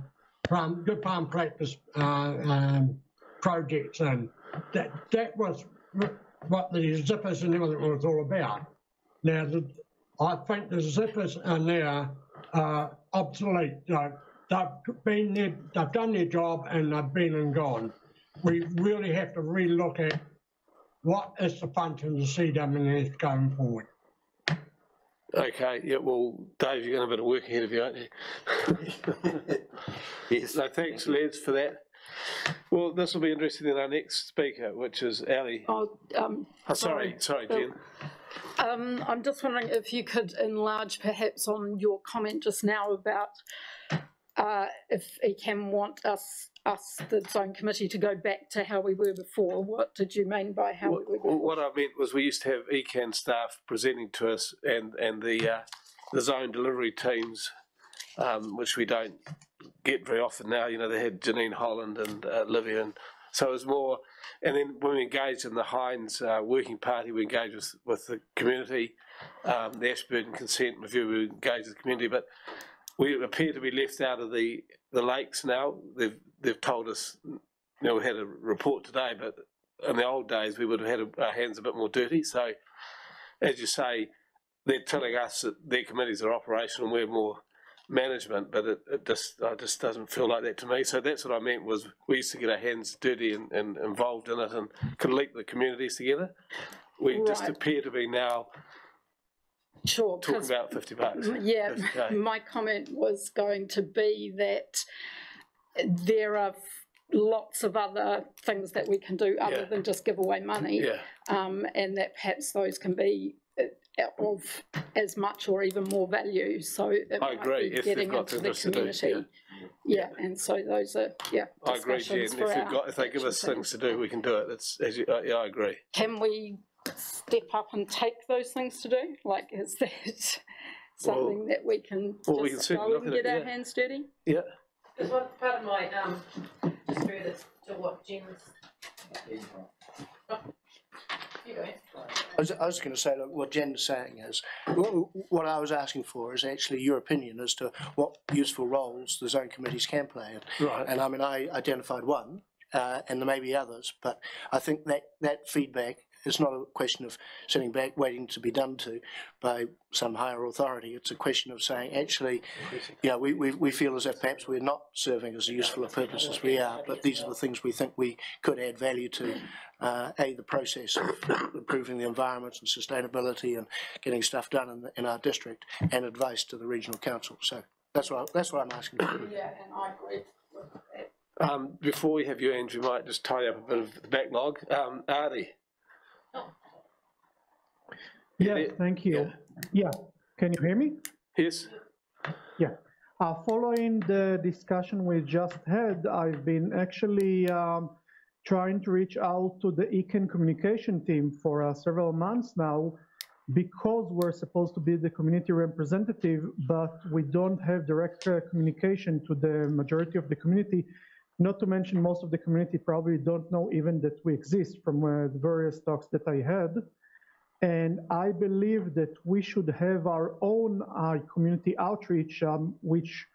farm good farm practice uh, um, projects in. That that was what the ZIPAs and everything was all about. Now, the, I think the ZIPAs are now uh, obsolete. Like, they've been there, they've done their job and they've been and gone. We really have to relook at what is the function of the CWS going forward. Okay, yeah, well, Dave, you've got a bit of work ahead of you, aren't you? yes. So thanks, Les, for that. Well, this will be interesting in our next speaker, which is Ali. Oh, um, Oh, sorry, sorry, Bill. Jen. Um, I'm just wondering if you could enlarge perhaps on your comment just now about uh, if ECAN want us, us, the zone committee, to go back to how we were before. What did you mean by how we were? What, what I meant was we used to have ECAN staff presenting to us and, and the, uh, the zone delivery teams, um, which we don't get very often now. You know, they had Janine Holland and uh, Livia, and so it was more. And then when we engaged in the Hinds uh, working party, we engaged with, with the community, um, the Ashburton consent review, we engaged with the community, but we appear to be left out of the, the lakes now. They've, they've told us, you know, we had a report today, but in the old days we would have had our hands a bit more dirty. So, as you say, they're telling us that their committees are operational and we're more management, but it, it just uh, just doesn't feel like that to me. So that's what I meant was we used to get our hands dirty and, and involved in it and could link the communities together. We just appear to be now Sure, Talk about fifty bucks. Yeah, 50K. my comment was going to be that there are lots of other things that we can do other Yeah. than just give away money. Yeah. Um, and that perhaps those can be uh, of as much or even more value, so it I agree, be if they've getting got into the to do, community. Yeah, and so those are, yeah, I agree, Jen. If, got, if they give us plan. things to do, we can do it. That's as you, uh, yeah, I agree. Can we step up and take those things to do? Like, is that something that we can well, we can just certainly go look and at get it, our yeah. hands dirty? Yeah. Because one part of my, um, just further to what Jen's. You go. I was, I was going to say, look, what Jen's saying is, what, what I was asking for is actually your opinion as to what useful roles the zone committees can play. And, Right. and I mean, I identified one, uh, and there may be others, but I think that, that feedback is not a question of sitting back waiting to be done to by some higher authority. It's a question of saying, actually, yeah, we, we, we feel as if perhaps we're not serving as useful a purpose as we are, but these are the things we think we could add value to. Uh, a, the process of improving the environment and sustainability and getting stuff done in, the, in our district, and advice to the regional council. So that's what I, that's what I'm asking for. Yeah, and I agree. Um, before we have you, Andrew, we might just tidy up a bit of the backlog. Um, Artie, Yes, thank you. Yeah, can you hear me? yes? Yeah. Uh, following the discussion we just had, I've been actually um, trying to reach out to the ECAN communication team for uh, several months now because we're supposed to be the community representative, but we don't have direct uh, communication to the majority of the community. Not to mention, most of the community probably don't know even that we exist from uh, the various talks that I had. And I believe that we should have our own uh, community outreach, um, which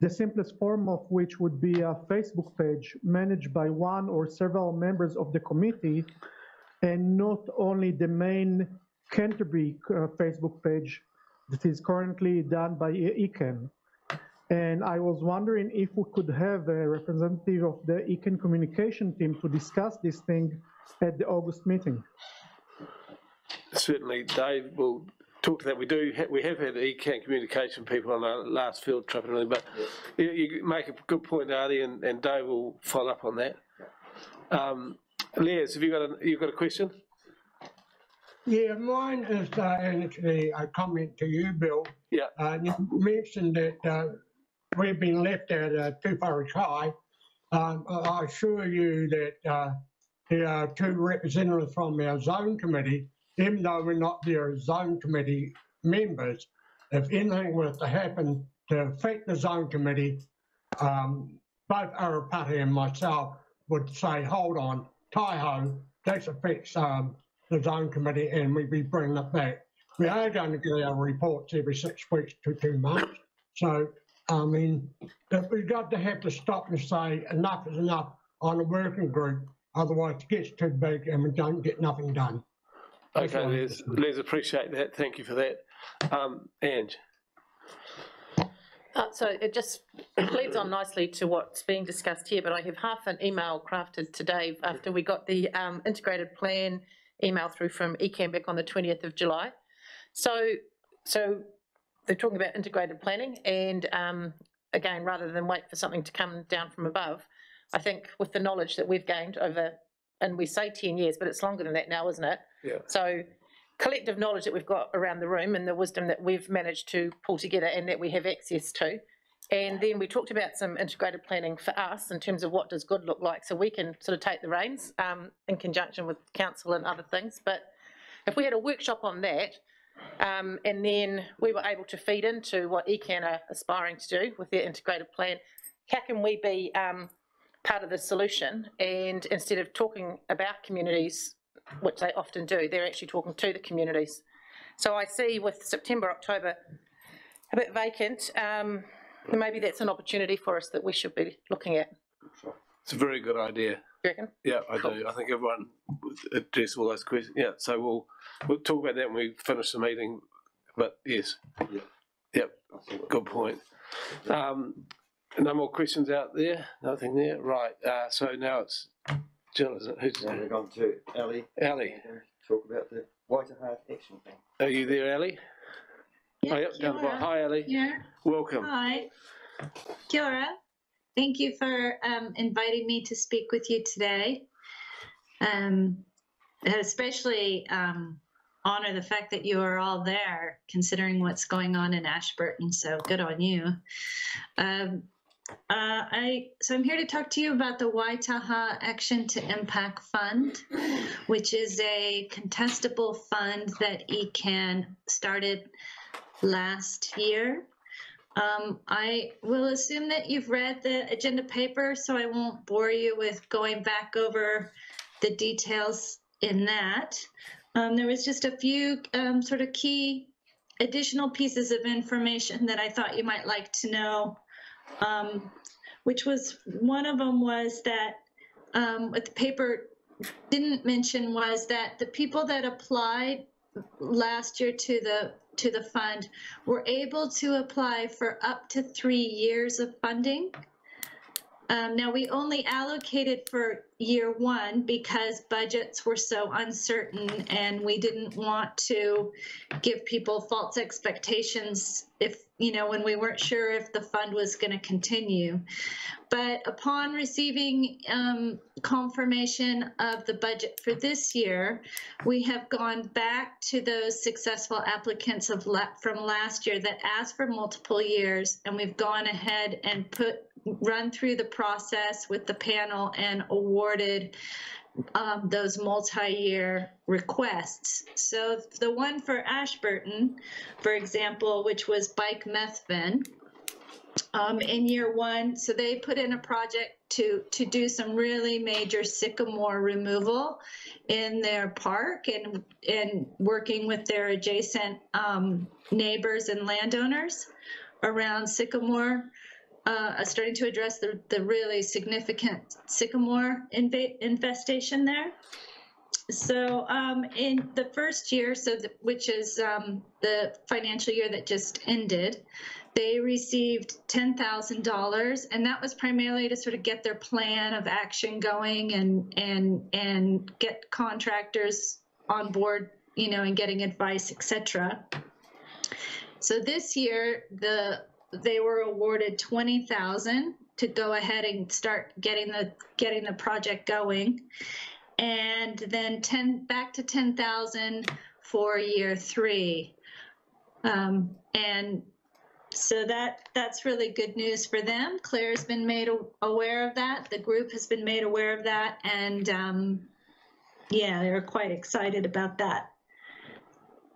the simplest form of which would be a Facebook page managed by one or several members of the committee, and not only the main Canterbury uh, Facebook page that is currently done by ECAN. And I was wondering if we could have a representative of the ECAN communication team to discuss this thing at the August meeting. Certainly, Dave will talk to that. We do, ha- we have had ECAN communication people on our last field trip and everything, but you, you make a good point, Artie, and, and Dave will follow up on that. Um, Les, have you got a, you got a question? Yeah, mine is uh, actually a comment to you, Bill. Yeah. Uh, you mentioned that uh, we've been left at uh, Tupara High. Um, I assure you that uh, there are two representatives from our zone committee, even though we're not their zone committee members. If anything were to happen to affect the zone committee, um, both Arapati and myself would say, hold on, taihoa, this affects um, the zone committee and we'd be bringing it back. We are going to get our reports every six weeks to two months. So, I mean, if we've got to have to stop and say enough is enough on a working group, otherwise it gets too big and we don't get nothing done. That's Okay, all. Les, Les, appreciate that. Thank you for that. Um, Ange, Uh, so it just leads on nicely to what's being discussed here, but I have half an email crafted to Dave after we got the um, integrated plan email through from ECAN back on the 20th of July. So, so they're talking about integrated planning and um, again, rather than wait for something to come down from above, I think with the knowledge that we've gained over, and we say 10 years, but it's longer than that now, isn't it? Yeah. So collective knowledge that we've got around the room and the wisdom that we've managed to pull together and that we have access to. And then we talked about some integrated planning for us in terms of what does good look like, so we can sort of take the reins um, in conjunction with council and other things. But if we had a workshop on that, um, and then we were able to feed into what ECAN are aspiring to do with their integrated plan, how can we be um, part of the solution? And instead of talking about communities, which they often do, they're actually talking to the communities. So I see with September, October a bit vacant, um, maybe that's an opportunity for us that we should be looking at. it's a very good idea. You reckon? Yeah, I do. I think everyone addressed all those questions. Yeah, so we'll we'll talk about that when we finish the meeting. But yes, yeah. yep, good point. Um, no more questions out there. Nothing there. Right. Uh, so now it's Jill, is it? Who's Now we're on to Ali. Ali. Talk about the White Heart Action Plan. Are you there, Ali? Yeah, oh, yep, down the bottom. Hi, Ali. Yeah. Welcome. Hi. Kia ora. Thank you for um, inviting me to speak with you today. Um, especially um, honor the fact that you are all there, considering what's going on in Ashburton. So good on you. Um, Uh, I so I'm here to talk to you about the Waitaha Action to Impact Fund, which is a contestable fund that ECAN started last year. Um, I will assume that you've read the agenda paper, so I won't bore you with going back over the details in that. Um, there was just a few um, sort of key additional pieces of information that I thought you might like to know, um, which was one of them was that um, what the paper didn't mention was that the people that applied last year to the to the fund were able to apply for up to three years of funding. Um, now we only allocated for year one because budgets were so uncertain and we didn't want to give people false expectations if, you know, when we weren't sure if the fund was going to continue. But upon receiving um, confirmation of the budget for this year, we have gone back to those successful applicants of from last year that asked for multiple years, and we've gone ahead and put run through the process with the panel and awarded um, those multi-year requests. So the one for Ashburton, for example, which was Bike Methven, um, in year one, so they put in a project to to do some really major sycamore removal in their park and and working with their adjacent um, neighbors and landowners around sycamore uh, starting to address the, the really significant sycamore infestation there. So um, in the first year, so the, which is um, the financial year that just ended, they received ten thousand dollars, and that was primarily to sort of get their plan of action going and and and get contractors on board, you know, and getting advice, etc. So this year, the they were awarded twenty thousand to go ahead and start getting the getting the project going, and then ten back to ten thousand for year three, um, and so that that's really good news for them. Claire's been made aware of that. The group has been made aware of that, and um, yeah, they're quite excited about that.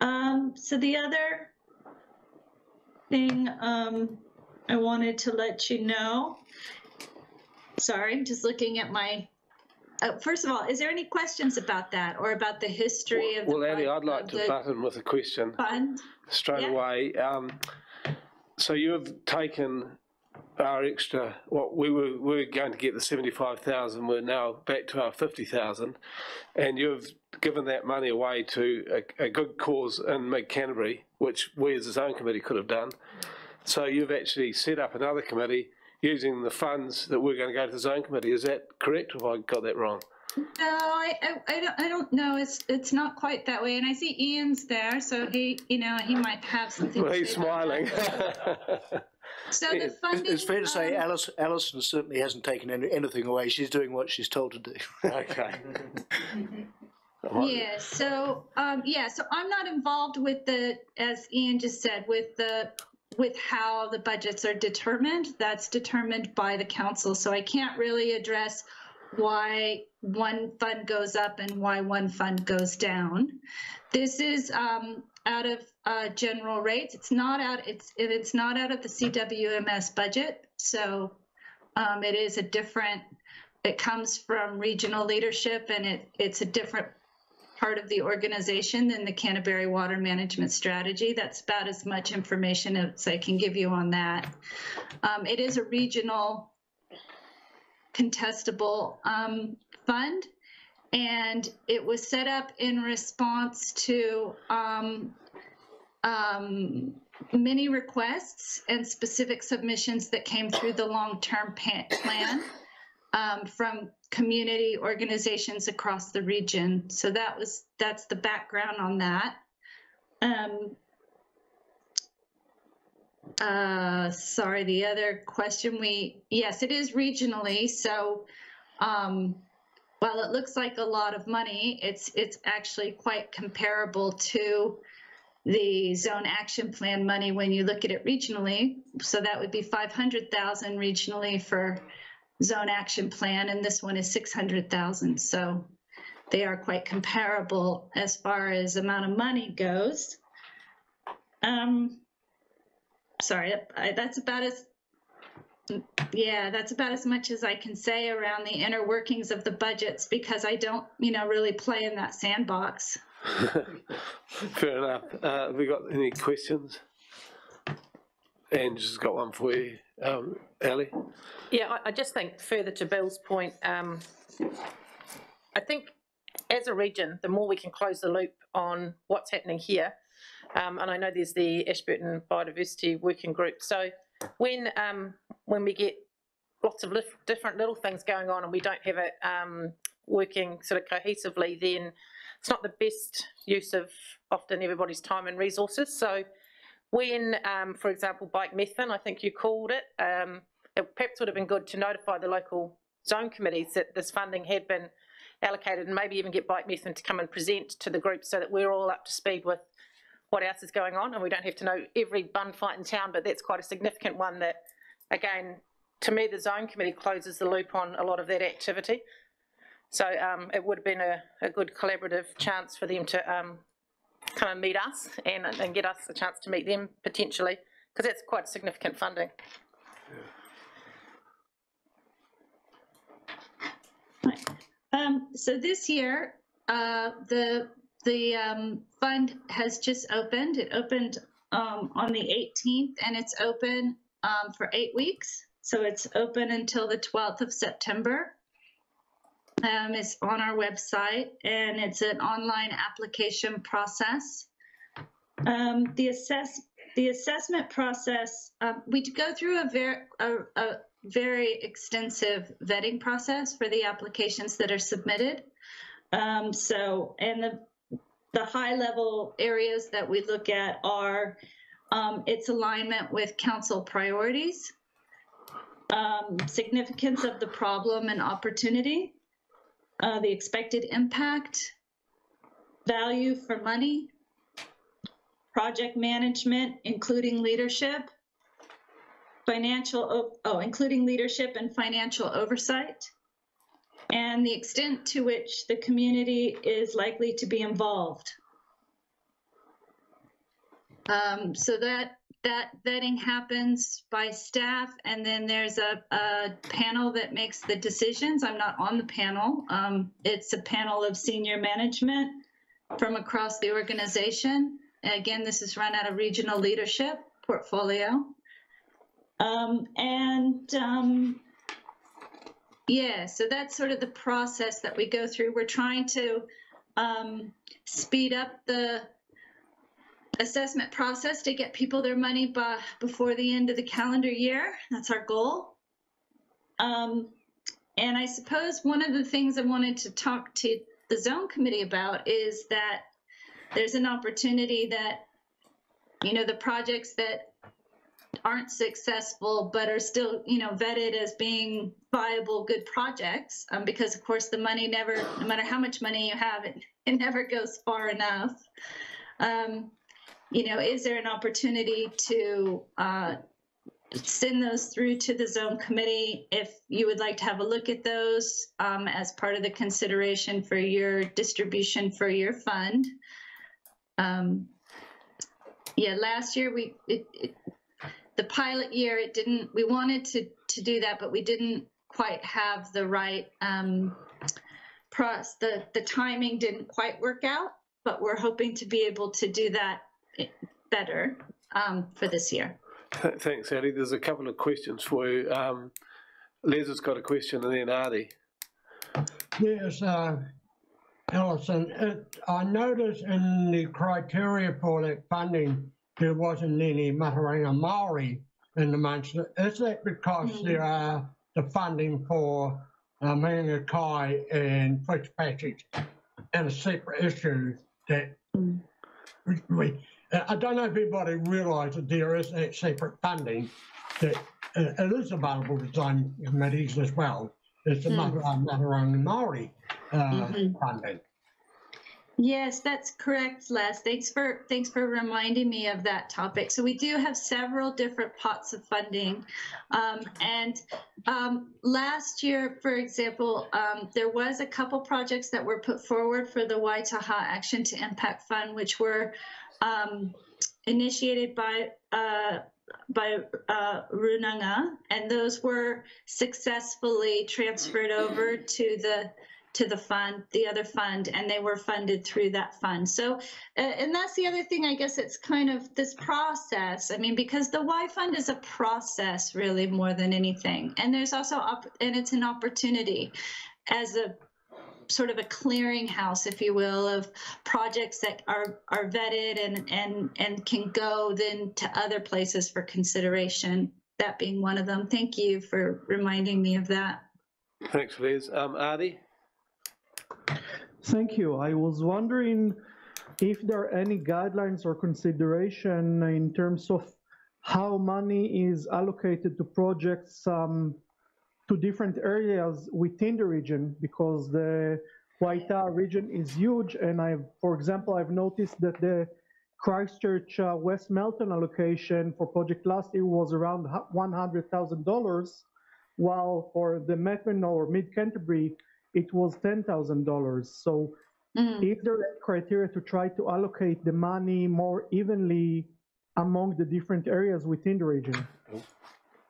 Um, so the other thing um, I wanted to let you know. Sorry, I'm just looking at my. Uh, first of all, is there any questions about that or about the history of Well, the Annie, I'd like to the butt in with a question fund? straight Yeah. away. Um, so you've taken our extra, what we were, we were going to get the seventy-five thousand, we're now back to our fifty thousand. And you've given that money away to a, a good cause in Mid Canterbury, which we as a zone committee could have done. So you've actually set up another committee using the funds that we're going to go to the zone committee. Is that correct, or have I got that wrong? No, I, I, I don't, I don't know. It's, it's not quite that way. And I see Ian's there, so he, you know, he might have something. Well, to he's say about smiling. So the It's- funding. It's fair to say um, Alice, Alison certainly hasn't taken any, anything away. She's doing what she's told to do. okay. Yeah, so, um, yeah, so I'm not involved with the, as Ian just said, with the, with how the budgets are determined. That's determined by the council, so I can't really address why one fund goes up and why one fund goes down. This is, um, out of, uh, general rates. It's not out, it's, it's not out of the CWMS budget, so, um, it is a different, it comes from regional leadership and it, it's a different part of the organization than the Canterbury Water Management Strategy. That's about as much information as I can give you on that. Um, it is a regional contestable um, fund, and it was set up in response to um, um, many requests and specific submissions that came through the long-term plan um, from community organizations across the region. So that was that's the background on that. Um, uh, sorry, the other question we yes, it is regionally. So um, while it looks like a lot of money, it's it's actually quite comparable to the zone action plan money when you look at it regionally. So that would be 500,000 regionally for zone action plan, and this one is 600,000. So they are quite comparable as far as amount of money goes. Um, sorry, I, that's about as yeah, that's about as much as I can say around the inner workings of the budgets because I don't, you know, really play in that sandbox. Fair enough. Uh, have we got any questions? Angie's got one for you. Um, Ali? Yeah, I, I just think further to Bill's point, um, I think as a region, the more we can close the loop on what's happening here, um, and I know there's the Ashburton Biodiversity Working Group. So when um, when we get lots of different little things going on and we don't have it um, working sort of cohesively, then it's not the best use of often everybody's time and resources. So when, um, for example, bike Methven, I think you called it, um, it perhaps would have been good to notify the local zone committees that this funding had been allocated and maybe even get bike Methven to come and present to the group so that we're all up to speed with what else is going on and we don't have to know every bun fight in town, but that's quite a significant one that, again, to me, the zone committee closes the loop on a lot of that activity. So um, it would have been a, a good collaborative chance for them to um, come and meet us and, and get us a chance to meet them potentially, because that's quite significant funding. Um, so this year, uh, the the um, fund has just opened. It opened um, on the 18th, and it's open um, for eight weeks. So it's open until the 12th of September. Um, it's on our website, and it's an online application process. Um, the assess the assessment process, um, we go through a very a, a very extensive vetting process for the applications that are submitted. Um, so, and the the high level areas that we look at are um, its alignment with council priorities, um, significance of the problem and opportunity, uh, the expected impact, value for money, project management, including leadership, financial, oh, including leadership and financial oversight, and the extent to which the community is likely to be involved. Um, so that that vetting happens by staff, and then there's a, a, panel that makes the decisions. I'm not on the panel. Um, it's a panel of senior management from across the organization. Again, this is run out of regional leadership portfolio. Um, and um, yeah, so that's sort of the process that we go through. We're trying to um, speed up the assessment process to get people their money by, before the end of the calendar year. That's our goal. Um, and I suppose one of the things I wanted to talk to the zone committee about is that there's an opportunity that, you know, the projects that aren't successful but are still you know vetted as being viable good projects um, because of course the money never no matter how much money you have it, it never goes far enough um, you know is there an opportunity to uh, send those through to the zone committee if you would like to have a look at those um, as part of the consideration for your distribution for your fund? Um, yeah last year we it, it, the pilot year, it didn't, we wanted to, to do that, but we didn't quite have the right, um, pros, the, the timing didn't quite work out, but we're hoping to be able to do that better, um, for this year. Thanks, Addie. There's a couple of questions for you. Um, Les has got a question and then Artie. Yes, uh, Alison, it, I noticed in the criteria for that funding, there wasn't any Matauranga Maori in the Munster. Is that because mm. there are the funding for uh, Mangakai and Fitzpatrick and a separate issue that mm. we, I don't know if anybody realises that there is separate funding that uh, it is available to zone committees as well. It's the mm. Maori uh, mm-hmm. funding. Yes, that's correct, Les. Thanks for thanks for reminding me of that topic. So we do have several different pots of funding, um, and um, last year, for example, um, there was a couple projects that were put forward for the Waitaha Action to Impact Fund, which were um, initiated by uh, by uh, Runanga, and those were successfully transferred over to the to the fund, the other fund, and they were funded through that fund. So, uh, and that's the other thing, I guess it's kind of this process. I mean, because the Y fund is a process really more than anything. And there's also, and it's an opportunity as a sort of a clearinghouse, if you will, of projects that are, are vetted and, and, and can go then to other places for consideration, that being one of them. Thank you for reminding me of that. Thanks, Liz. Um, Adi? Thank you. I was wondering if there are any guidelines or consideration in terms of how money is allocated to projects um, to different areas within the region because the Waitaha region is huge and I've, for example, I've noticed that the Christchurch uh, West Melton allocation for project last year was around $100,000 while for the Methven or Mid Canterbury it was $10,000. So if there are criteria to try to allocate the money more evenly among the different areas within the region.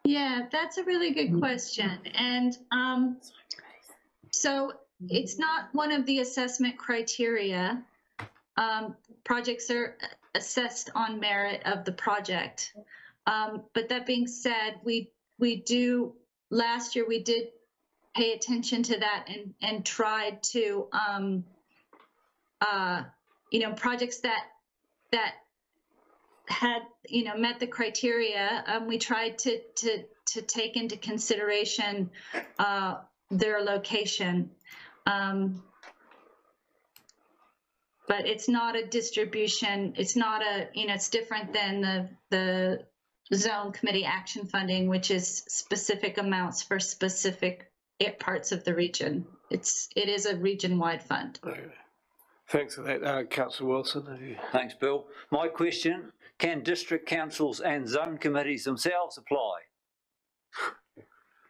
Yeah, that's a really good question. And um, so it's not one of the assessment criteria. Um, projects are assessed on merit of the project. Um, but that being said, we we do last year we did pay attention to that and and tried to um, uh, you know projects that that had you know met the criteria um, we tried to to to take into consideration uh, their location. Um, but it's not a distribution it's not a you know it's different than the the zone committee action funding which is specific amounts for specific parts of the region it's it is a region wide fund Okay. Thanks for that. Uh, Councillor Wilson? Thanks, Bill. My question, can district councils and zone committees themselves apply?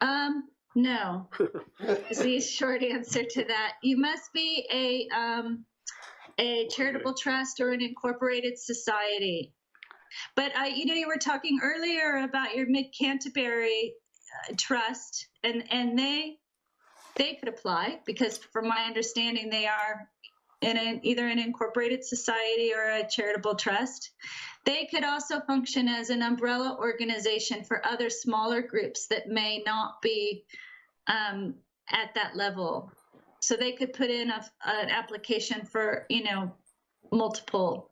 Um, no, is the short answer to that. You must be a, um, a charitable trust or an incorporated society. But I, you know, you were talking earlier about your Mid Canterbury uh, Trust, and and they they could apply because, from my understanding, they are in an, either an incorporated society or a charitable trust. They could also function as an umbrella organization for other smaller groups that may not be um, at that level. So they could put in a, an application for, you know, multiple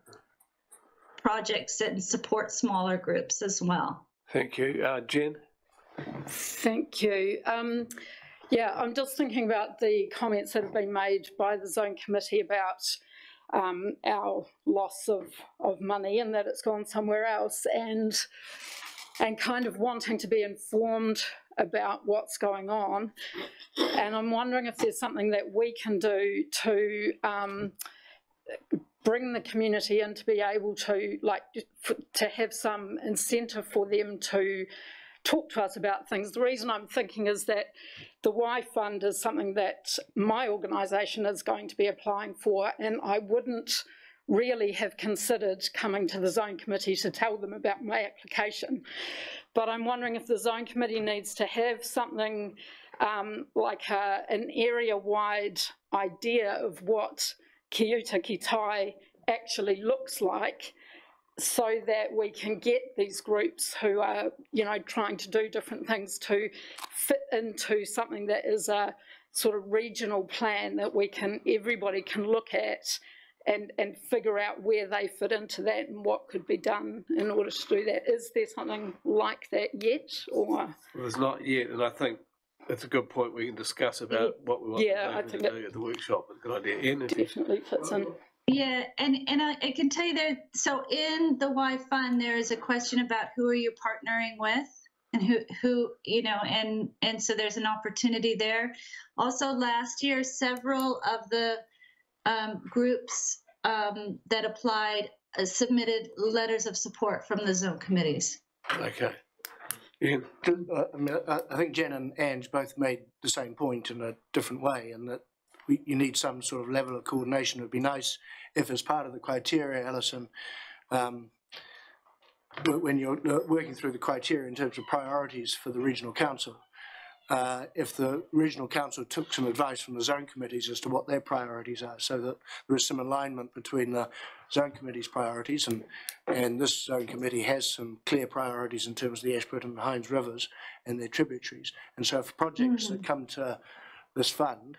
projects and support smaller groups as well. Thank you. Uh, Jen? Thank you. Um, yeah, I'm just thinking about the comments that have been made by the zone committee about um, our loss of, of money and that it's gone somewhere else and and kind of wanting to be informed about what's going on. And I'm wondering if there's something that we can do to um, bring the community in to be able to like to have some incentive for them to talk to us about things. The reason I'm thinking is that the Y Fund is something that my organisation is going to be applying for, and I wouldn't really have considered coming to the zone committee to tell them about my application. But I'm wondering if the zone committee needs to have something um, like a, an area-wide idea of what Ki Uta Ki Tai actually looks like so that we can get these groups who are, you know, trying to do different things to fit into something that is a sort of regional plan that we can, everybody can look at and, and figure out where they fit into that and what could be done in order to do that. Is there something like that yet or? There's not yet, and I think it's a good point we can discuss about what we want Yeah, I think to do at the workshop. Good idea. Ian, Definitely fits in. Yeah, and and I, I can tell you there. So in the Y Fund, there is a question about who are you partnering with, and who who you know, and and so there's an opportunity there. Also, last year, several of the um, groups um, that applied uh, submitted letters of support from the zone committees. Okay. Ian? Uh, I mean, I, I think Jen and Ange both made the same point in a different way, and that we, you need some sort of level of coordination. It would be nice if, as part of the criteria, Alison, um, when you're uh, working through the criteria in terms of priorities for the regional council, uh, if the regional council took some advice from the zone committees as to what their priorities are, so that there is some alignment between the zone committee's priorities and and this zone committee has some clear priorities in terms of the Ashburton and Hinds rivers and their tributaries. And so for projects that come to this fund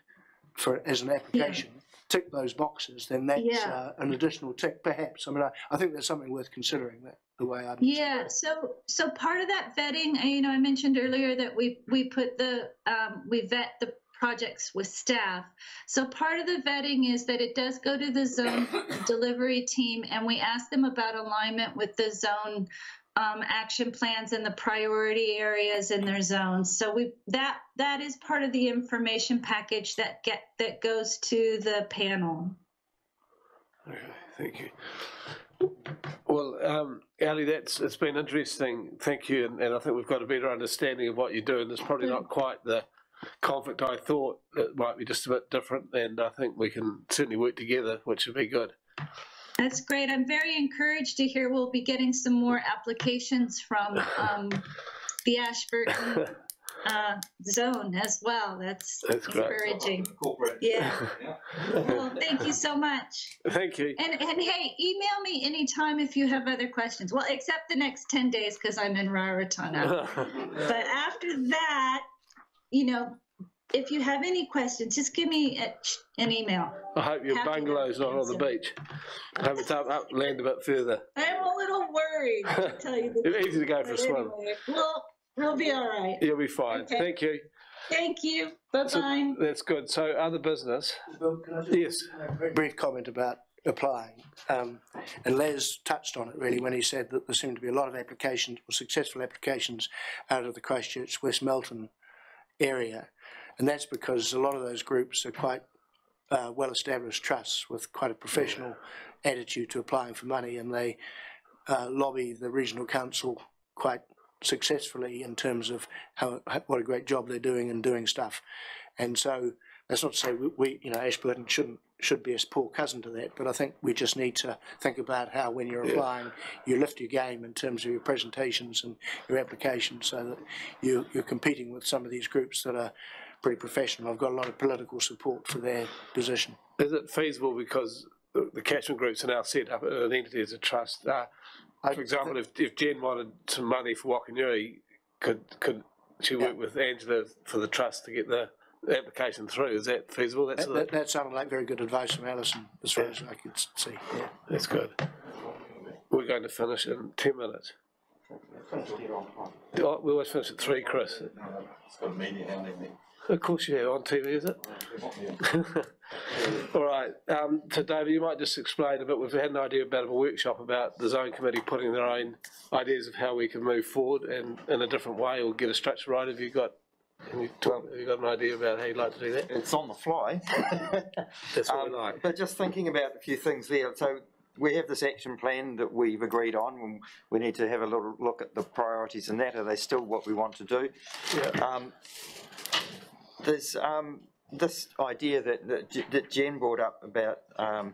for as an application, tick those boxes, then that's Yeah. uh, an additional tick perhaps. I mean, I, I think there's something worth considering that the way I Yeah, so so part of that vetting, uh, you know, I mentioned earlier that we we put the um, we vet the projects with staff. So part of the vetting is that it does go to the zone delivery team, and we ask them about alignment with the zone um, action plans and the priority areas in their zones. So we that that is part of the information package that get that goes to the panel. Okay, thank you. Well, um, Ali, that's it's been interesting. Thank you, and, and I think we've got a better understanding of what you're doing. There's probably not quite the conflict I thought. It might be just a bit different, and I think we can certainly work together, which would be good. That's great. I'm very encouraged to hear we'll be getting some more applications from um, the Ashburton uh, zone as well. That's, That's great. encouraging. Yeah. Well, thank you so much. Thank you. And, and hey, email me anytime if you have other questions. Well, except the next 10 days because I'm in Rarotonga. but after that, you know, if you have any questions, just give me a, an email. I hope your Happy to bungalow's not on the beach. I hope it's up, up land a bit further. I'm a little worried, to tell you the It's truth. easy to go for a But swim. anyway, We'll, we'll be all right. You'll be fine. Okay. Thank you. Thank you. So Bye-bye. that's good. So other business. Yes. very brief comment about applying. Um, and Les touched on it really when he said that there seemed to be a lot of applications or successful applications out of the Christchurch West Melton area. And that's because a lot of those groups are quite uh, well established trusts with quite a professional attitude to applying for money and they uh, lobby the regional council quite successfully in terms of how, what a great job they're doing and doing stuff. And so that's not to say we, we you know Ashburton shouldn't should be a poor cousin to that, but I think we just need to think about how when you're applying, you lift your game in terms of your presentations and your applications, so that you you're competing with some of these groups that are pretty professional. I've got a lot of political support for their position. Is it feasible because the, the catchment groups are now set up as an entity as a trust? Uh, for example, if, if Jen wanted some money for Wakanui, could could she work with Angela for the trust to get the application through? Is that feasible? That, that, that sounded like very good advice from Alison, as far as I could see. Yeah. That's good. We're going to finish in ten minutes. Oh, We always finish at three, Chris. It's got a media handling me. Of course you have, on TV, is it? All right, um, so David, you might just explain a bit, we've had an idea about a workshop about the zone committee putting their own ideas of how we can move forward and in a different way or get a structure right. Have you got, have you, talk- have you got an idea about how you'd like to do that? It's on the fly. That's what Um, I like. But just thinking about a few things there, so we have this action plan that we've agreed on, and we need to have a little look at the priorities in that, are they still what we want to do? Um, There's, um, this idea that, that Jen brought up about, um,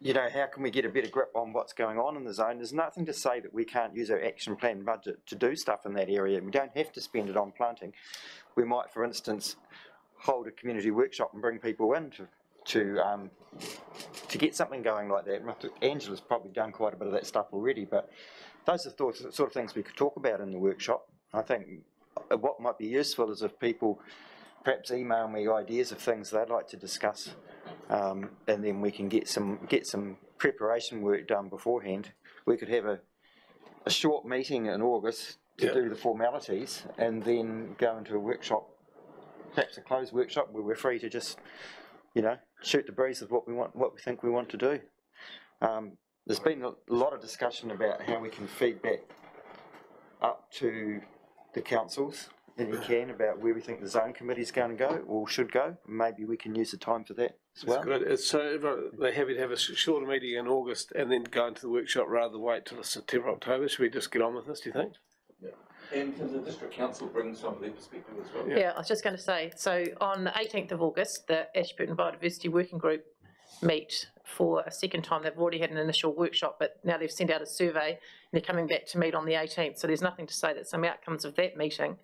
you know, how can we get a better grip on what's going on in the zone? There's nothing to say that we can't use our action plan budget to do stuff in that area. We don't have to spend it on planting. We might, for instance, hold a community workshop and bring people in to, to, um, to get something going like that. Angela's probably done quite a bit of that stuff already, but those are the sort of things we could talk about in the workshop. I think what might be useful is if people perhaps email me ideas of things they'd like to discuss, um, and then we can get some get some preparation work done beforehand. We could have a a short meeting in August to Yeah. do the formalities, and then go into a workshop, perhaps a closed workshop where we're free to just, you know, shoot the breeze of what we want, what we think we want to do. Um, there's been a lot of discussion about how we can feed back up to the councils and you can, about where we think the zone committee is going to go or should go. Maybe we can use the time for that as That's well. good. So everyone- they're happy to have a sh- shorter meeting in August and then go into the workshop rather than wait till September, October. Should we just get on with this, do you think? And can the district council bring some of their perspective as well? Yeah. Yeah, I was just going to say, so on the 18th of August, the Ashburton Biodiversity Working Group meet for a second time. They've already had an initial workshop, but now they've sent out a survey and they're coming back to meet on the 18th. So there's nothing to say that some outcomes of that meeting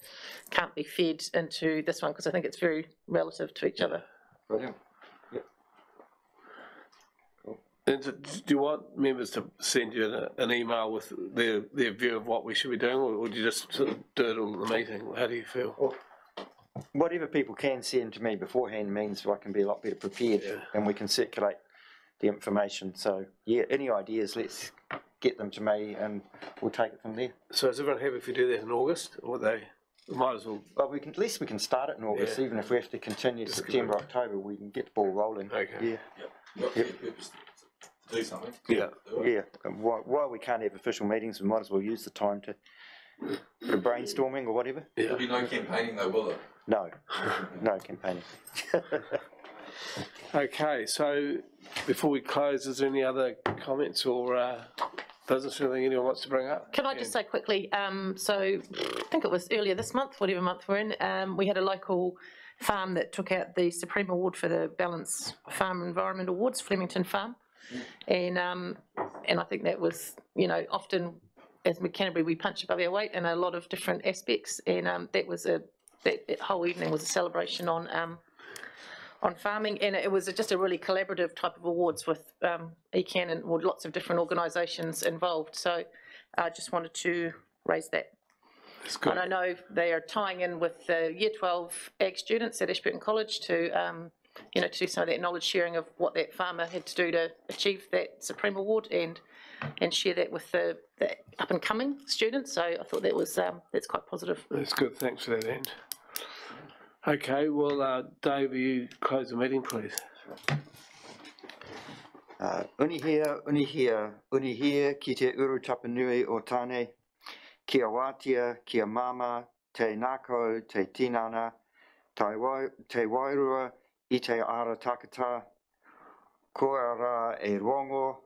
can't be fed into this one because I think it's very relative to each other. Brilliant. And do do you want members to send you an, an email with their, their view of what we should be doing, or would you just sort of do it all at the meeting? How do you feel? Whatever people can send to me beforehand means I can be a lot better prepared and we can circulate the information. So, yeah, any ideas, let's get them to me and we'll take it from there. So is everyone happy if we do that in August, or they might as well? Well, we can, at least we can start it in August, Yeah. even if we have to continue to September, October, we can get the ball rolling. Okay. Yeah. Got clear purpose do something. Yeah. Yeah, and while, while we can't have official meetings, we might as well use the time to, for brainstorming or whatever. There'll be no campaigning though, will there? No, no campaigning. Okay, so before we close, is there any other comments or uh, business or anything anyone wants to bring up? Can I just say quickly, um, so I think it was earlier this month, whatever month we're in, um, we had a local farm that took out the Supreme Award for the Ballance Farm Environment Awards, Flemington Farm. And, um, and I think that was, you know, often as Canterbury, we punch above our weight in a lot of different aspects. And um, that was a, that, that whole evening was a celebration on, um, on farming. And it was just a really collaborative type of awards with um, ECAN and with lots of different organisations involved. So I just wanted to raise that. good. And I know they are tying in with the Year 12 ag students at Ashburton College to, um, you know, to do some of that knowledge sharing of what that farmer had to do to achieve that Supreme Award and and share that with the, the up and coming students. So I thought that was um, that's quite positive. That's good, thanks for that, Anne. Okay, well, uh, Dave, will you close the meeting, please? Uh, unihia, unihia, unihia ki te uru tapanui o tāne, kia wātia, kia mama, te nākau, te tinana, te, wai, te wairua i te ara takata, koa rā e rongo,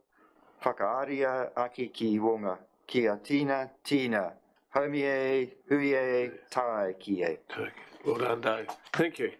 whakaaria aki ki wonga, kia tina, tina, haumi e, hui e, tae ki e. Well done, Dave. Thank you.